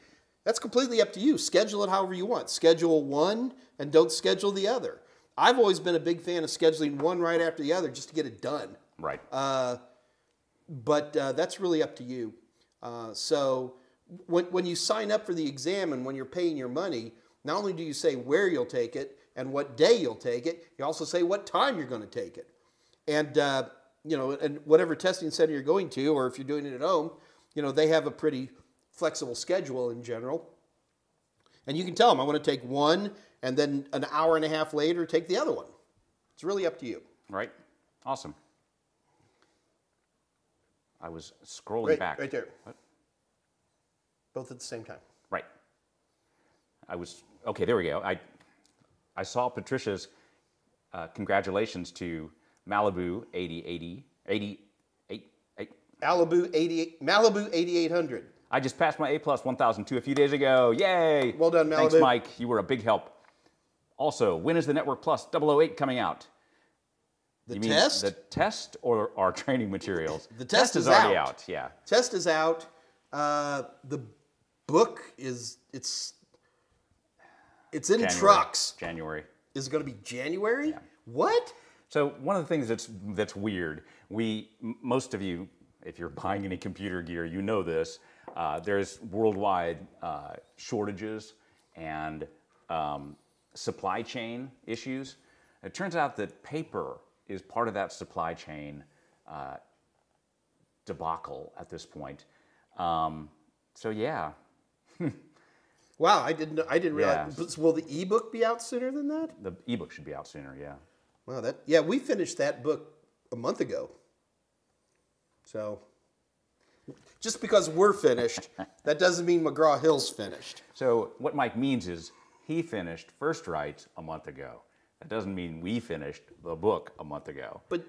That's completely up to you. Schedule it however you want. Schedule one and don't schedule the other. I've always been a big fan of scheduling one right after the other just to get it done. Right. Uh, but uh, that's really up to you. Uh, so when, when you sign up for the exam and when you're paying your money, not only do you say where you'll take it and what day you'll take it, you also say what time you're going to take it. And uh, you know, and whatever testing center you're going to, or if you're doing it at home, you know, they have a pretty flexible schedule in general. And you can tell them, I want to take one, and then an hour and a half later, take the other one. It's really up to you. right. Awesome. I was scrolling Right, back. right there. What? Both at the same time. Right. I was okay, there we go. I, I saw Patricia's uh, congratulations to Malibu 8080, 80, 8, 8. Malibu 88, Malibu 8800. I just passed my A plus 1002 a few days ago. Yay! Well done, Malibu. Thanks, Mike. You were a big help. Also, when is the Network Plus 008 coming out? The You mean test? The test or our training materials? The test is already out. out. Yeah. Test is out. Uh, the book is it's it's in January. trucks. January. Is it going to be January? What? So one of the things that's that's weird, we m- most of you, if you're buying any computer gear, you know this. Uh, there's worldwide uh, shortages and um, supply chain issues. It turns out that paper is part of that supply chain uh, debacle at this point. Um, so yeah, Wow, I didn't I didn't realize. Yeah. Will the ebook be out sooner than that? the ebook should be out sooner. Yeah. Wow, that yeah, we finished that book a month ago. So just because we're finished, that doesn't mean McGraw Hill's finished. So what Mike means is he finished First Rights a month ago. That doesn't mean we finished the book a month ago. But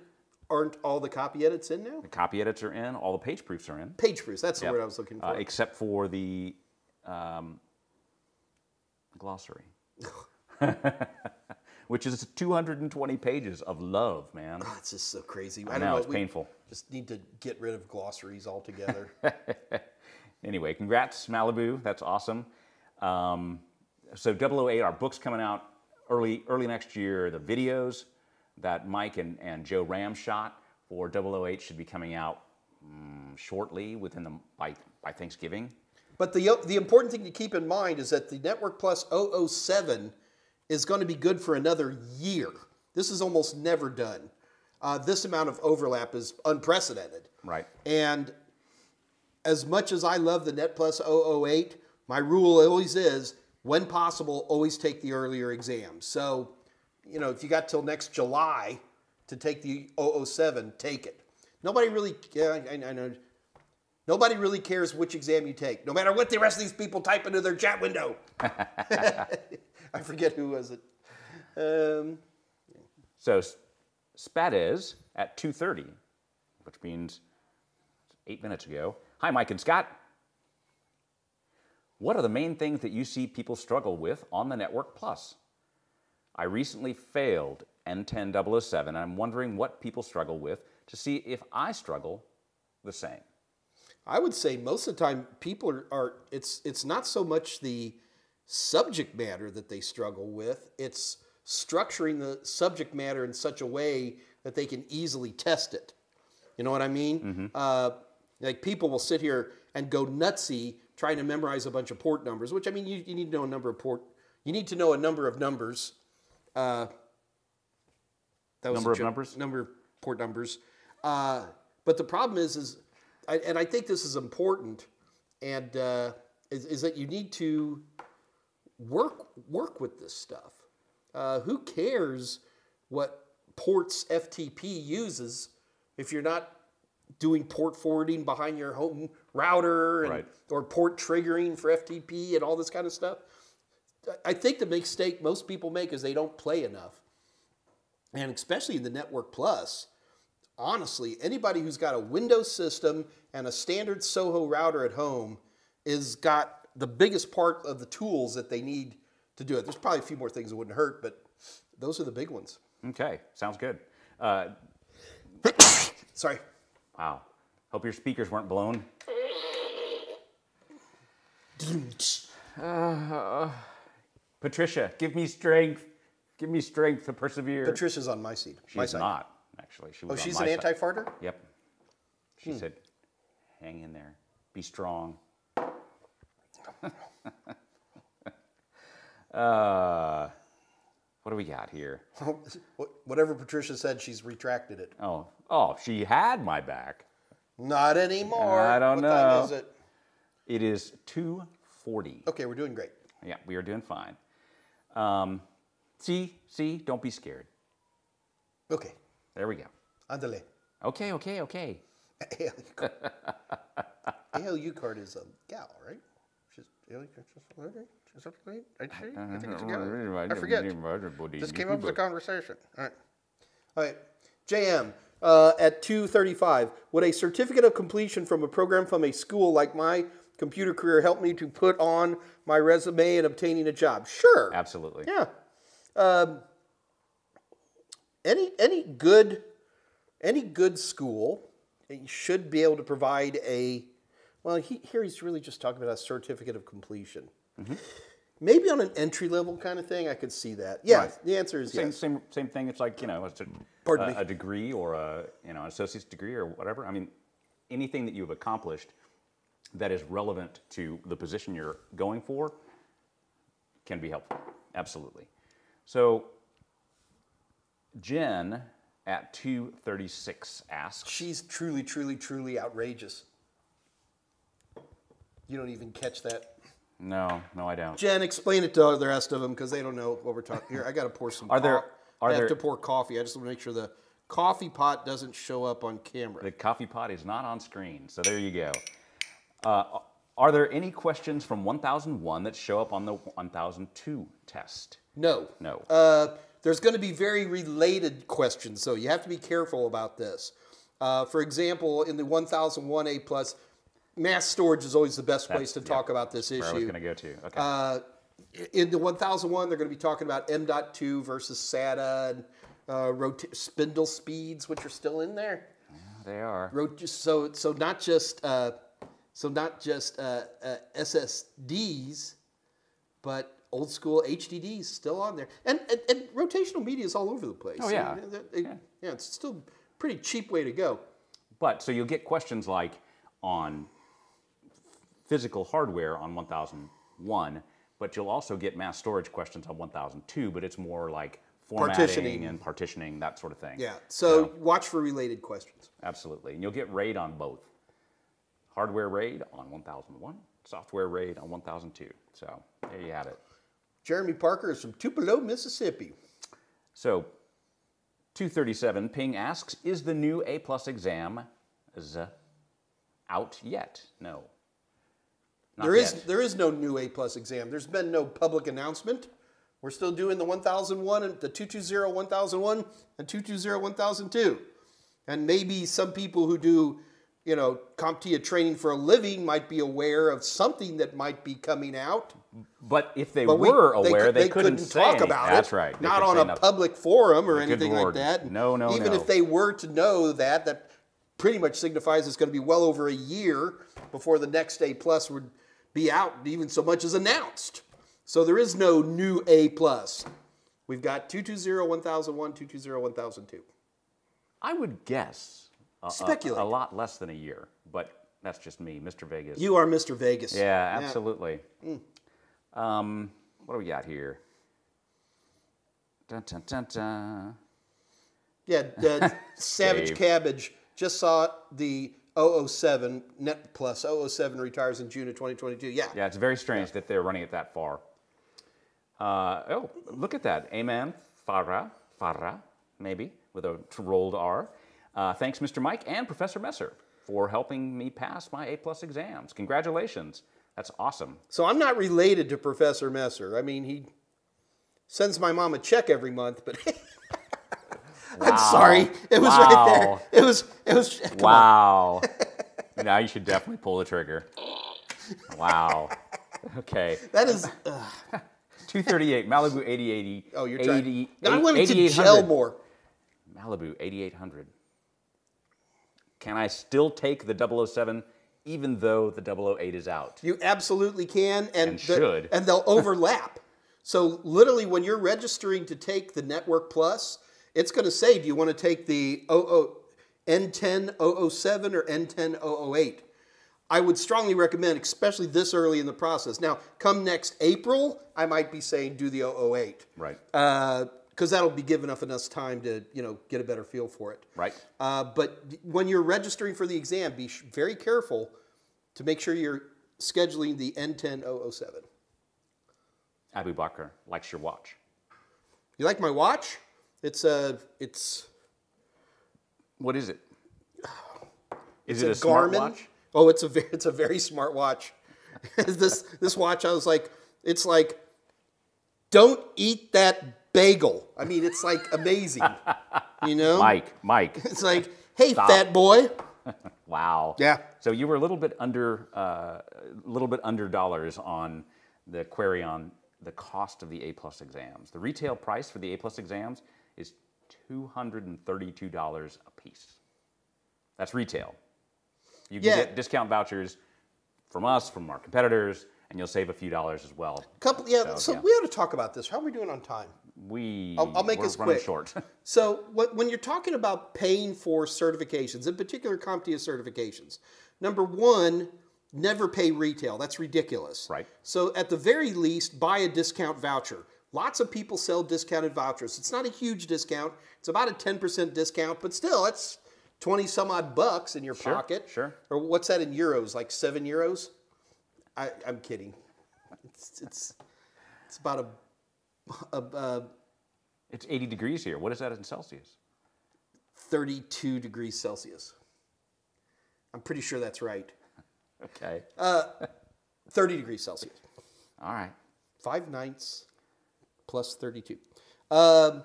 aren't all the copy edits in now? The copy edits are in, all the page proofs are in, Page proofs, that's the word I was looking for. uh, except for the um, glossary, which is 220 pages of love, man. Oh, it's just so crazy. I don't know, it's we painful. Just need to get rid of glossaries altogether. Anyway, congrats, Malibu. That's awesome. Um, so 008, our book's coming out early early next year. The videos that Mike and, and Joe Ram shot for 008 should be coming out mm, shortly within the by by Thanksgiving. But the the important thing to keep in mind is that the Network Plus 007 is going to be good for another year. This is almost never done. Uh, this amount of overlap is unprecedented. Right. And as much as I love the Net Plus 008, my rule always is, when possible, always take the earlier exam. So, you know, if you got till next July to take the 007, take it. Nobody really, yeah, I, I know. Nobody really cares which exam you take, no matter what the rest of these people type into their chat window. I forget who was it. Um, So S- Spades at 2:30, which means eight minutes ago. Hi, Mike and Scott. What are the main things that you see people struggle with on the Network Plus? I recently failed N10007, and I'm wondering what people struggle with to see if I struggle the same. I would say most of the time people are, are it's it's not so much the subject matter that they struggle with, it's structuring the subject matter in such a way that they can easily test it. You know what I mean? Uh, like people will sit here and go nutsy trying to memorize a bunch of port numbers, which I mean you, you need to know a number of port you need to know a number of numbers. Uh, that was Number a of numbers? Number of port numbers. Uh, but the problem is, is I, and I think this is important, and uh, is, is that you need to work work with this stuff. Uh, who cares what ports FTP uses if you're not doing port forwarding behind your home router and, Right. or port triggering for FTP and all this kind of stuff? I think the mistake most people make is they don't play enough. And especially in the Network Plus, honestly, anybody who's got a Windows system and a standard Soho router at home is got the biggest part of the tools that they need to do it. There's probably a few more things that wouldn't hurt, but those are the big ones. Okay, sounds good. Uh, Sorry. wow. Hope your speakers weren't blown. Patricia, give me strength. Give me strength to persevere. Patricia's on my seat. my She's side. not, actually. She was Oh, she's an anti-farter? Yep. She Hmm. said, hang in there. Be strong. uh, what do we got here? Whatever Patricia said, she's retracted it. Oh, oh, she had my back. Not anymore. I don't what time know. is it? It is 240. Okay, we're doing great. Yeah, we are doing fine. Um, see, see, don't be scared. Okay. There we go. Andale. Okay, okay, okay. ALU card. Alucard is a gal, right? She's Alucard. Is that right? I, I think it's a guy. I forget. Just came up with a conversation. All right. All right. JM, uh, at 235, would a certificate of completion from a program from a school like my computer career help me to put on my resume and obtaining a job? Sure. Absolutely. Yeah. Um, any any good any good school should be able to provide a well he, here he's really just talking about a certificate of completion mm-hmm. maybe on an entry level kind of thing i could see that yeah Right. the answer is Same, yes same, same thing. It's like you know, it's a, Pardon a, a degree or a you know, an associate's degree or whatever. I mean, anything that you've accomplished that is relevant to the position you're going for can be helpful. Absolutely. So, Jen at two thirty six asks, she's truly truly truly outrageous you don't even catch that "No, no, I don't." jen explain it to the rest of them because they don't know what we're talking here i gotta pour some Are there- are i have there- to pour coffee i just want to make sure the coffee pot doesn't show up on camera The coffee pot is not on screen, so there you go. Uh, are there any questions from 1001 that show up on the 1002 test? no No. Uh, there's going to be very related questions, so you have to be careful about this. Uh, for example, in the 1001 A plus, mass storage is always the best place to That's- talk yeah, about this issue. Where I was going to go to. Okay. Uh, in the 1001, they're going to be talking about M.2 versus SATA and uh, rota- spindle speeds, which are still in there. they are. Rot- so so not just uh, so not just uh, uh, SSDs, but old school HDDs still on there, and, and and rotational media is all over the place. Oh, yeah. And it- it- yeah, it's still a pretty cheap way to go. But so you'll get questions like on physical hardware on 1001, but you'll also get mass storage questions on 1002, but it's more like formatting Partitioning. and partitioning, that sort of thing. Yeah. So watch for related questions. Absolutely. And you'll get RAID on both. Hardware RAID on 1001, software RAID on 1002. So there you have it. Jeremy Parker is from Tupelo, Mississippi. So 237 Ping asks, is the new A plus exam uh, out yet? No. Not There is there is no new A plus exam. There's been no public announcement. We're still doing the 1001 and the 220 1001 and 220 1002. And maybe some people who do, you know, CompTIA training for a living might be aware of something that might be coming out. But if they But we- were aware, could- they, couldn't, say talk anything. about That's it. That's right. They Not on a nothing. public forum or anything Lord. like that. No, no, Even no. if they were to know that, that pretty much signifies it's going to be well over a year before the next A plus would be out, even so much as announced. So there is no new A plus. We've got 220 1001, 220 1002. I would guess a, a- Speculate. a lot less than a year, but that's just me, Mr. Vegas. You are Mr. Vegas. yeah, absolutely. Mm. Um, what do we got here? Dun, dun, dun, dun. Yeah, uh, Savage. Cabbage just saw the 007 Net Plus 007 retires in June of 2022. Yeah. Yeah, it's very strange that they're running it that far. Uh, oh, look at that. Amen. Farah. Farah, maybe, with a rolled R. Uh, thanks, Mr. Mike and Professor Messer, for helping me pass my A plus exams. Congratulations. That's awesome. So I'm not related to Professor Messer. I mean, he sends my mom a check every month, but I'm sorry. It was right there. It was. It was. Wow. now you should definitely pull the trigger. Wow. Okay. That is. Uh, 238, Malibu 8080. oh, you're trying. 80, I wanted to gel more. Malibu 8800. Can I still take the 007 even though the 008 is out? You absolutely can, and, And the- should. and they'll overlap. So literally, when you're registering to take the Network Plus, it's going to say, do you want to take the 00 N10 007 or N10 008? I would strongly recommend, especially this early in the process. Now, come next April, I might be saying do the 008. Right. Uh, Because that'll be giving enough enough time to you know get a better feel for it. Right. Uh, but when you're registering for the exam, be sh- very careful to make sure you're scheduling the N10007. Abu Bakr likes your watch. You like my watch? It's a it's What is it? Is it's it a, Garmin. smartwatch? Oh, it's a very, it's a very smart watch. this this watch, I was like, It's like, don't eat that bagel. I mean, it's like amazing. you know? Mike, Mike. It's like, hey, Stop. fat boy. Wow. Yeah. So you were a little bit under, uh, a little bit under dollars on the query on the cost of the A plus exams. The retail price for the A plus exams is two hundred and thirty-two dollars a piece. That's retail. You can Yeah. get discount vouchers from us, from our competitors, and you'll save a few dollars as well. Couple, yeah. So, yeah. we ought to talk about this. How are we doing on time? We I'll- I'll make this quick. short. So what, when you're talking about paying for certifications, in particular CompTIA certifications, number one, never pay retail. That's ridiculous. Right. So at the very least, buy a discount voucher. Lots of people sell discounted vouchers. It's not a huge discount. It's about a 10% discount, but still, it's 20 some odd bucks in your Sure, pocket. sure. Or what's that in euros? Like seven euros? I, I'm kidding. It's, it's, it's about a, a it's 80 degrees here. What is that in Celsius? 32 degrees Celsius. I'm pretty sure that's right. Okay. 30 degrees Celsius. All right. Five ninths plus 32. Um,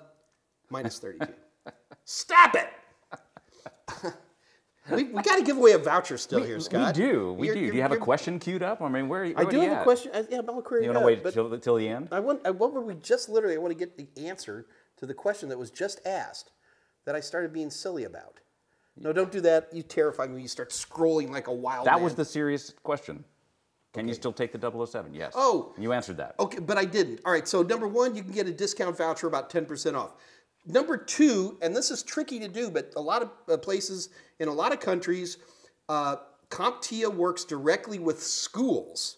minus 32. Stop it! we we got to give away a voucher still here, Scott. We do. We You're- do. Do you have a question queued up? I mean, where, Are you, where I do you have a question. I, yeah, I'm query You want to wait till, till the end? I want. I, what were we just literally? I want to get the answer to the question that was just asked that I started being silly about. No, don't do that. You terrify me. when You start scrolling like a wild. That man. was the serious question. Can you still take the 007? Yes. Oh. You answered that. Okay, but I didn't. All right, so number one, you can get a discount voucher about 10% off. Number two, and this is tricky to do, but a lot of uh, places in a lot of countries, uh, CompTIA works directly with schools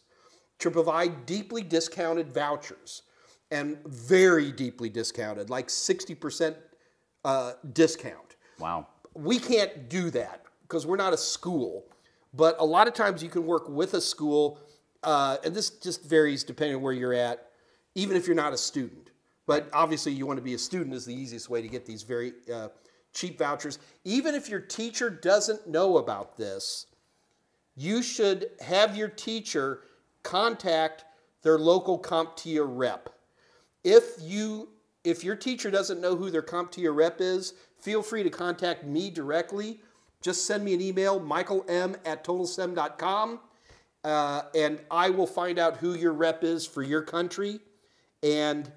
to provide deeply discounted vouchers and very deeply discounted, like 60% uh, discount Wow. we can't do that because we're not a school. But a lot of times you can work with a school, uh, and this just varies depending on where you're at, even if you're not a student. But obviously, you want to be a student is the easiest way to get these very uh, cheap vouchers. Even if your teacher doesn't know about this, you should have your teacher contact their local CompTIA rep. If you if your teacher doesn't know who their CompTIA rep is, feel free to contact me directly. Just send me an email, michaelm at totalsem.com, uh, and I will find out who your rep is for your country, and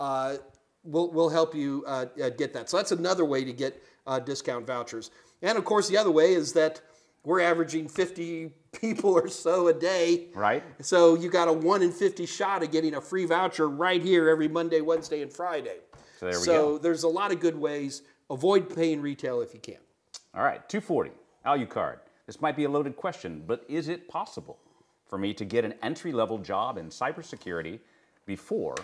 uh, we'll, we'll help you uh, uh, get that. So that's another way to get uh, discount vouchers. And of course, the other way is that we're averaging 50 people or so a day. Right? So you got a one in 50 shot of getting a free voucher right here every Monday, Wednesday, and Friday. So there we So go. So there's a lot of good ways. Avoid paying retail if you can. All right, 240. Alucard. This might be a loaded question, but is it possible for me to get an entry level job in cybersecurity before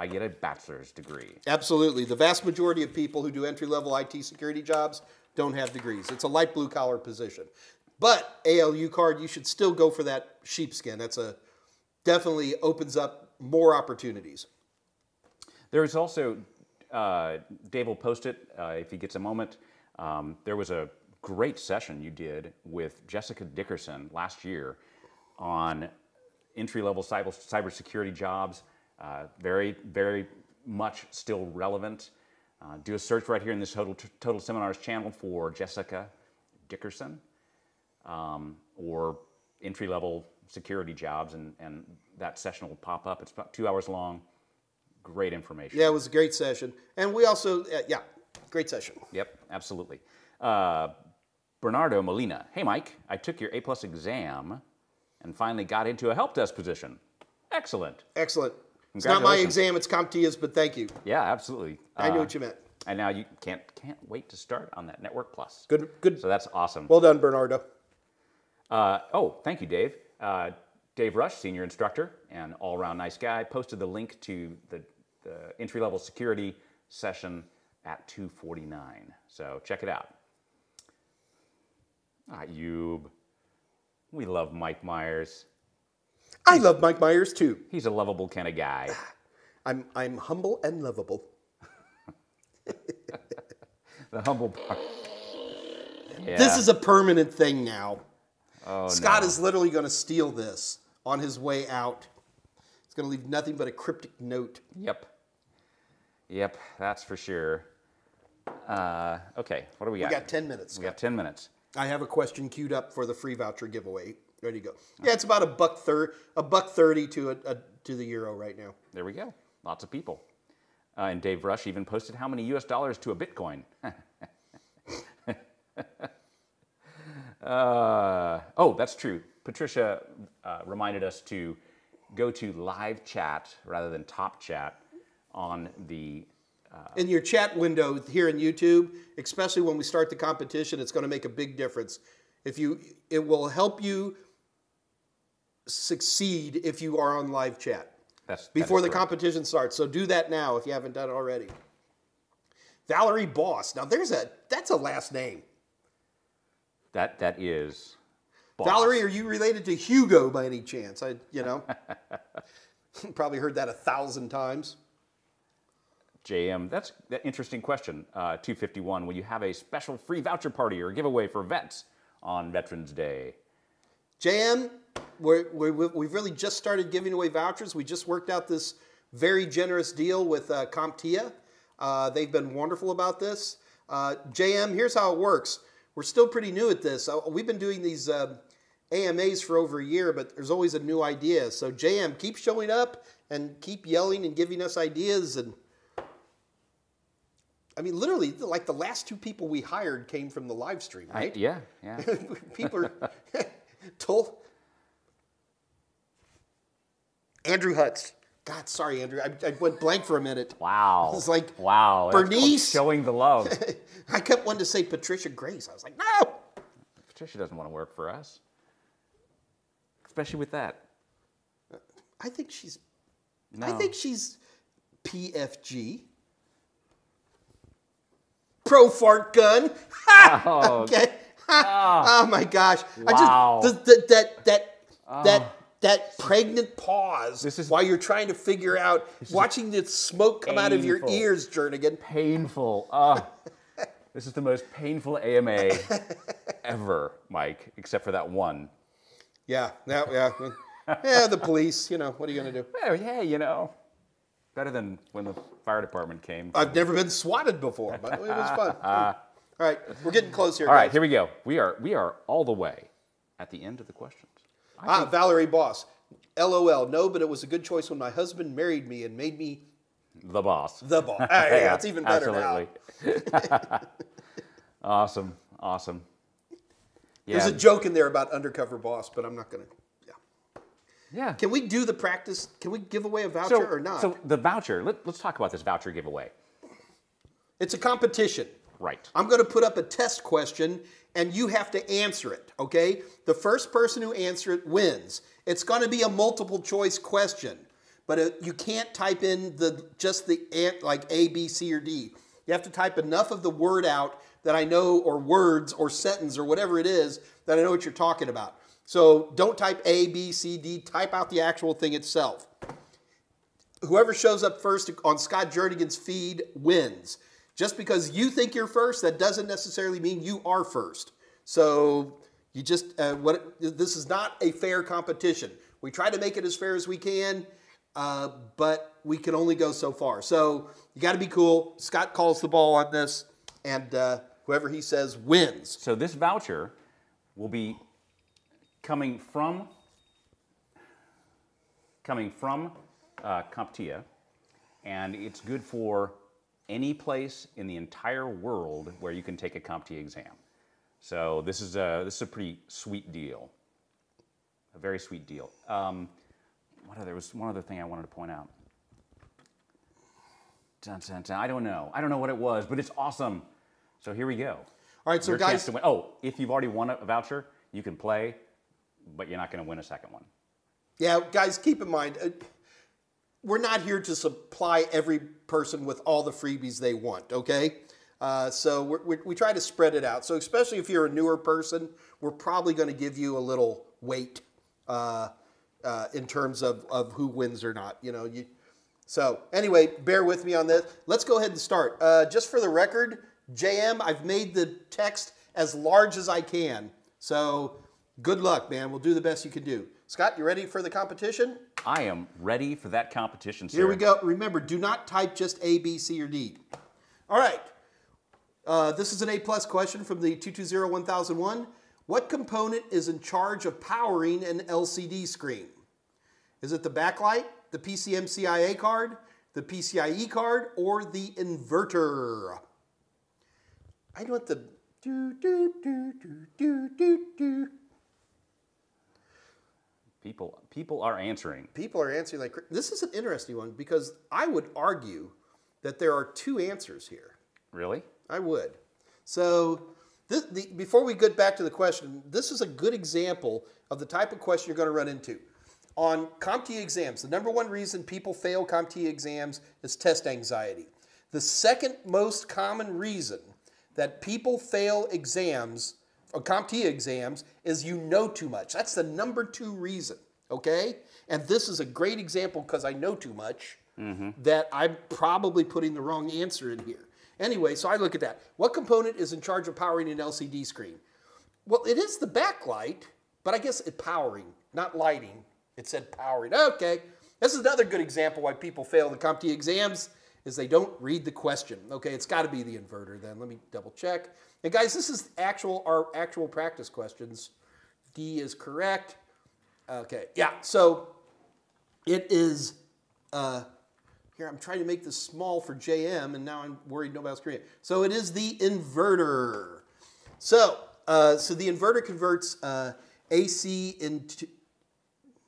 I get a bachelor's degree? Absolutely. The vast majority of people who do entry level IT security jobs don't have degrees. It's a light blue collar position. But Alucard, you should still go for that sheepskin. That's a definitely opens up more opportunities. There's also, uh, Dave will post it uh, if he gets a moment. Um, there was a great session you did with Jessica Dickerson last year on entry level cyber, cybersecurity jobs. Uh, very, very much still relevant. Uh, do a search right here in this Total, Total Seminars channel for Jessica Dickerson um, or entry level security jobs, and, and that session will pop up. It's about two hours long. Great information. Yeah, it was a great session. And we also, uh, yeah, great session. Yep, absolutely. Uh, Bernardo Molina. Hey, Mike, I took your A plus exam and finally got into a help desk position. Excellent. Excellent. It's not my exam, it's CompTIA's, but thank you. Yeah, absolutely. I knew Uh, what you meant. And now you can't can't wait to start on that Network Plus. Good, good. So that's awesome. Well done, Bernardo. Uh, oh, thank you, Dave. Uh, Dave Rush, senior instructor and all around nice guy, posted the link to the, the entry level security session at 249. So check it out. Ah, Yub. We love Mike Meyers. I love Mike Meyers too. He's a lovable kind of guy. I'm, I'm humble and lovable. The humble part. Yeah. This is a permanent thing now. oh, Scott no. is literally going to steal this on his way out. It's going to leave nothing but a cryptic note. Yep. Yep, that's for sure. Uh, okay, what do we got? We got? got 10 minutes. We got 10 minutes. I have a question queued up for the free voucher giveaway. Ready to go. Yeah, it's about a buck thir- a buck 30 to a, a to the euro right now. There we go. Lots of people. Uh, and Dave Rush even posted how many US dollars to a Bitcoin. uh, oh, that's true. Patricia uh, reminded us to go to live chat rather than top chat on the. in your chat window here in YouTube, especially when we start the competition, it's going to make a big difference. If you, it will help you succeed if you are on live chat That's before the correct. competition starts. So do that now if you haven't done it already. Valerie Boss. Now there's a that's a last name. That that is. boss. Valerie, are you related to Hugo by any chance? I, you know, probably heard that a thousand times. JM, that's an interesting question. Uh, 251, will you have a special free voucher party or giveaway for vets on Veterans Day? JM, we're, we're, we've really just started giving away vouchers. We just worked out this very generous deal with uh, CompTIA. Uh, they've been wonderful about this. Uh, JM, here's how it works. We're still pretty new at this. Uh, we've been doing these uh, AMAs for over a year, but there's always a new idea. So JM, keep showing up and keep yelling and giving us ideas. And I mean, literally, like the last two people we hired came from the live stream, I- right? yeah, yeah. People are told. Andrew Hutz. God, sorry, Andrew. I, I went blank for a minute. Wow. It's like, wow. Bernice. showing the love. I kept wanting to say Patricia Grace. I was like, no. Patricia doesn't want to work for us, especially with that. I think she's. I think she's PFG. Pro fart gun. Ha! Oh. okay. Ha! Ah. Oh my gosh. Wow. I just the, the, that that that ah. That pregnant pause This is- while you're trying to figure out watching the smoke come out of your ears, Jernigan. Painful. Ah, this is the most painful AMA ever, Mike, except for that one. Yeah, yeah, yeah. yeah, the police, you know, what are you gonna do? Oh, yeah, you know. Better than when the fire department came. I've never been swatted before, but it was fun. All right, we're getting close here. All right, guys. here we go. We are we are all the way at the end of the questions. Ah, Valerie Boss. LOL. No, but it was a good choice when my husband married me and made me The boss. the boss. Hey, that's even better Absolutely. awesome. Awesome. Yeah. There's a joke in there about undercover boss, but I'm not gonna. Yeah. yeah. Can we do the practice? Can we give away a voucher so, or not? so the voucher. Let, let's talk about this voucher giveaway. it's a competition. Right. I'm going to put up a test question and you have to answer it, okay? The first person who answers it wins. It's going to be a multiple choice question, but it, you can't type in the just the like A, B, C, or D. You have to type enough of the word out that I know, or words, or sentence, or whatever it is that I know what you're talking about. So don't type A, B, C, D. Type out the actual thing itself whoever shows up first on Scott Jernigan's feed wins. Just because you think you're first, that doesn't necessarily mean you are first. So you just uh, what this is not a fair competition. We try to make it as fair as we can, uh, but we can only go so far. So you got to be cool. Scott calls the ball on this, and uh, whoever he says wins. So this voucher will be coming from coming from uh, CompTIA, and it's good for any place in the entire world where you can take a CompTIA exam. So this is a this is a pretty sweet deal, a very sweet deal. Um, what other there was one other thing I wanted to point out. Dun, dun, dun. I don't know. I don't know what it was, but it's awesome. So here we go. All right, so Your guys, to win. Oh, if you've already won a voucher, you can play, but you're not going to win a second one. Yeah, guys, keep in mind, uh, we're not here to supply every person with all the freebies they want, okay? Uh, so we're, we we try to spread it out. So especially if you're a newer person, we're probably going to give you a little weight uh, uh, in terms of, of who wins or not. You know, you. So anyway, bear with me on this. Let's go ahead and start. Uh, just for the record, JM, I've made the text as large as I can. So good luck, man. We'll do the best you can do. Scott, you ready for the competition? I am ready for that competition, sir. Here we go. Remember, do not type just A, B, C, or D. All right. Uh, this is an A plus question from the 220-1001. What component is in charge of powering an LCD screen? Is it the backlight, the PCMCIA card, the PCIe card, or the inverter? I want the do do do do do do do. People, people are answering. People are answering like this is an interesting one because I would argue that there are two answers here. Really? I would. So, this, the, before we get back to the question, this is a good example of the type of question you're going to run into. On CompTIA exams, the number one reason people fail CompTIA exams is test anxiety. The second most common reason that people fail exams, or CompTIA exams, is you know too much. That's the number two reason, okay? And this is a great example because I know too much mm-hmm. that I'm probably putting the wrong answer in here. Anyway, so I look at that. What component is in charge of powering an LCD screen? Well, it is the backlight, but I guess it powering, not lighting. It said powering. Okay, this is another good example why people fail the CompTIA exams is they don't read the question. Okay, it's got to be the inverter then. Let me double check. And guys, this is actual our actual practice questions. D is correct. Okay, yeah. So it is. Uh, here, I'm trying to make this small for JM, and now I'm worried nobody's reading it. So it is the inverter. So, uh, so the inverter converts uh, AC into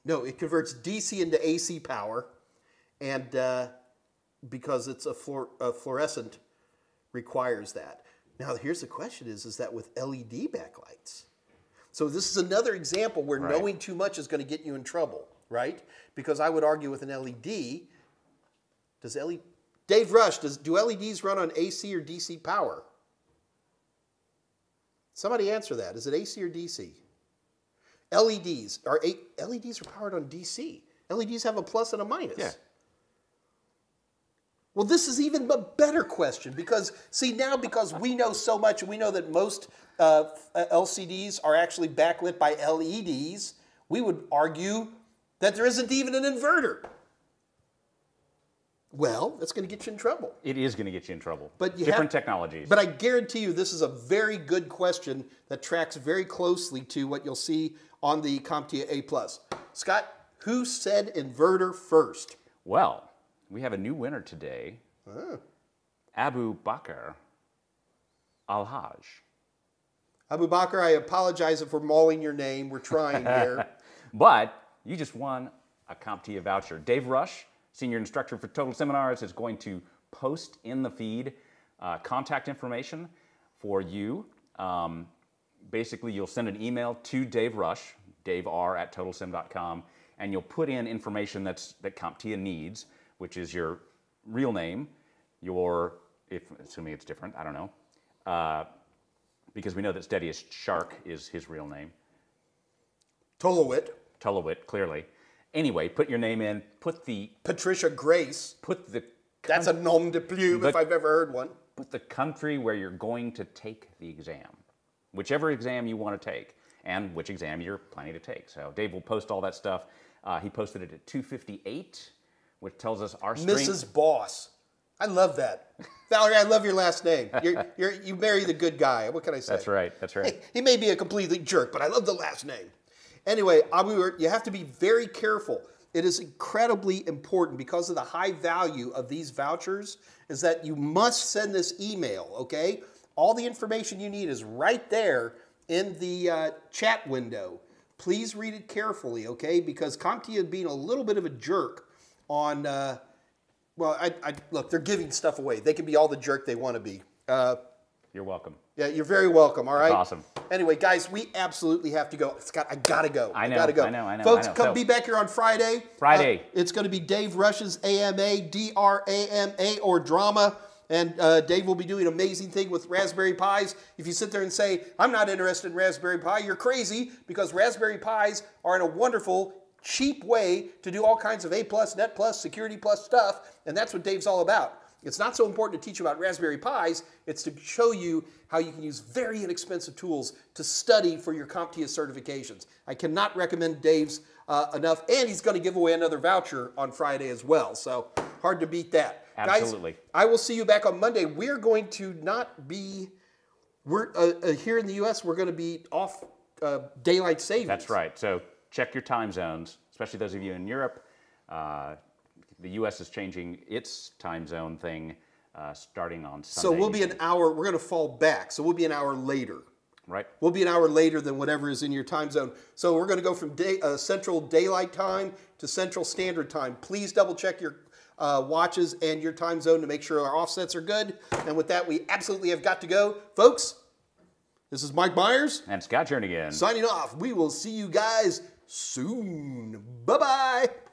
no, it converts DC into AC power, and uh, because it's a, fluor- a fluorescent, requires that. Now, here's the question: Is is that with LED backlights? So this is another example where Right. knowing too much is going to get you in trouble, right? Because I would argue with an LED, does LED Dave Rush, does do LEDs run on AC or DC power? Somebody answer that. Is it AC or DC? LEDs are LEDs are powered on DC. LEDs have a plus and a minus. Yeah. Well, this is even a better question because, see, now because we know so much, and we know that most uh, LCDs are actually backlit by LEDs, we would argue that there isn't even an inverter. Well, that's going to get you in trouble. It is going to get you in trouble. But you different have- technologies. But I guarantee you, this is a very good question that tracks very closely to what you'll see on the CompTIA A plus. Scott, who said inverter first? well, we have a new winner today. Oh. Abu Bakr Al Haj. Abu Bakr, I apologize if we're mauling your name. We're trying here. But you just won a CompTIA voucher. Dave Rush, senior instructor for Total Seminars, is going to post in the feed uh, contact information for you. Um, basically, you'll send an email to Dave Rush, Dave R at TotalSem.com, and you'll put in information that's that CompTIA needs, which is your real name, your if assuming it's different, I don't know, uh, because we know that Steadiest Shark is his real name. Tolowit, Tulowit, clearly. Anyway, put your name in. Put the Patricia Grace. put the That's a nom de plume if I've ever heard one. put the country where you're going to take the exam, whichever exam you want to take, and which exam you're planning to take. So Dave will post all that stuff. Uh, he posted it at 2:58, which tells us our stream. Mrs. Boss. I love that. Valerie, I love your last name. You're, you're, you marry the good guy. What can I say? That's right. That's right. He may be a completely jerk, but I love the last name. Anyway, Abu, you have to be very careful. It is incredibly important because of the high value of these vouchers is that you must send this email, okay? All the information you need is right there in the uh, chat window. Please read it carefully, okay? Because CompTIA being a little bit of a jerk on, uh, well, I, I, look, they're giving stuff away. They can be all the jerk they want to be. Uh, You're welcome. yeah, you're very welcome. All right. awesome. Anyway, guys, we absolutely have to go. Scott, I gotta go. I know, gotta go. I know, I know, Folks, I know. come So- be back here on Friday. Friday. Uh, it's going to be Dave Rush's AMA, D R A M A, or drama. And uh, Dave will be doing an amazing thing with Raspberry Pis. If you sit there and say, I'm not interested in Raspberry Pi, you're crazy because Raspberry Pis are in a wonderful, cheap way to do all kinds of A plus, Net plus, Security plus stuff. And that's what Dave's all about. It's not so important to teach you about Raspberry Pis, it's to show you how you can use very inexpensive tools to study for your CompTIA certifications. I cannot recommend Dave's uh, enough. And he's going to give away another voucher on Friday as well. So hard to beat that. Absolutely. Guys, I will see you back on Monday. We're going to not be, we're uh, uh, here in the U.S., we're going to be off uh, daylight savings. That's right. So check your time zones, especially those of you in Europe. Uh, the U.S. is changing its time zone thing uh, starting on Sunday. So we'll be an hour, we're going to fall back. So we'll be an hour later. right. We'll be an hour later than whatever is in your time zone. So we're going to go from day, uh, Central Daylight Time to Central Standard Time. Please double check your uh, watches and your time zone to make sure our offsets are good. And with that, we absolutely have got to go. Folks, this is Mike Meyers And Scott Jernigan. signing off. We will see you guys soon. Bye bye.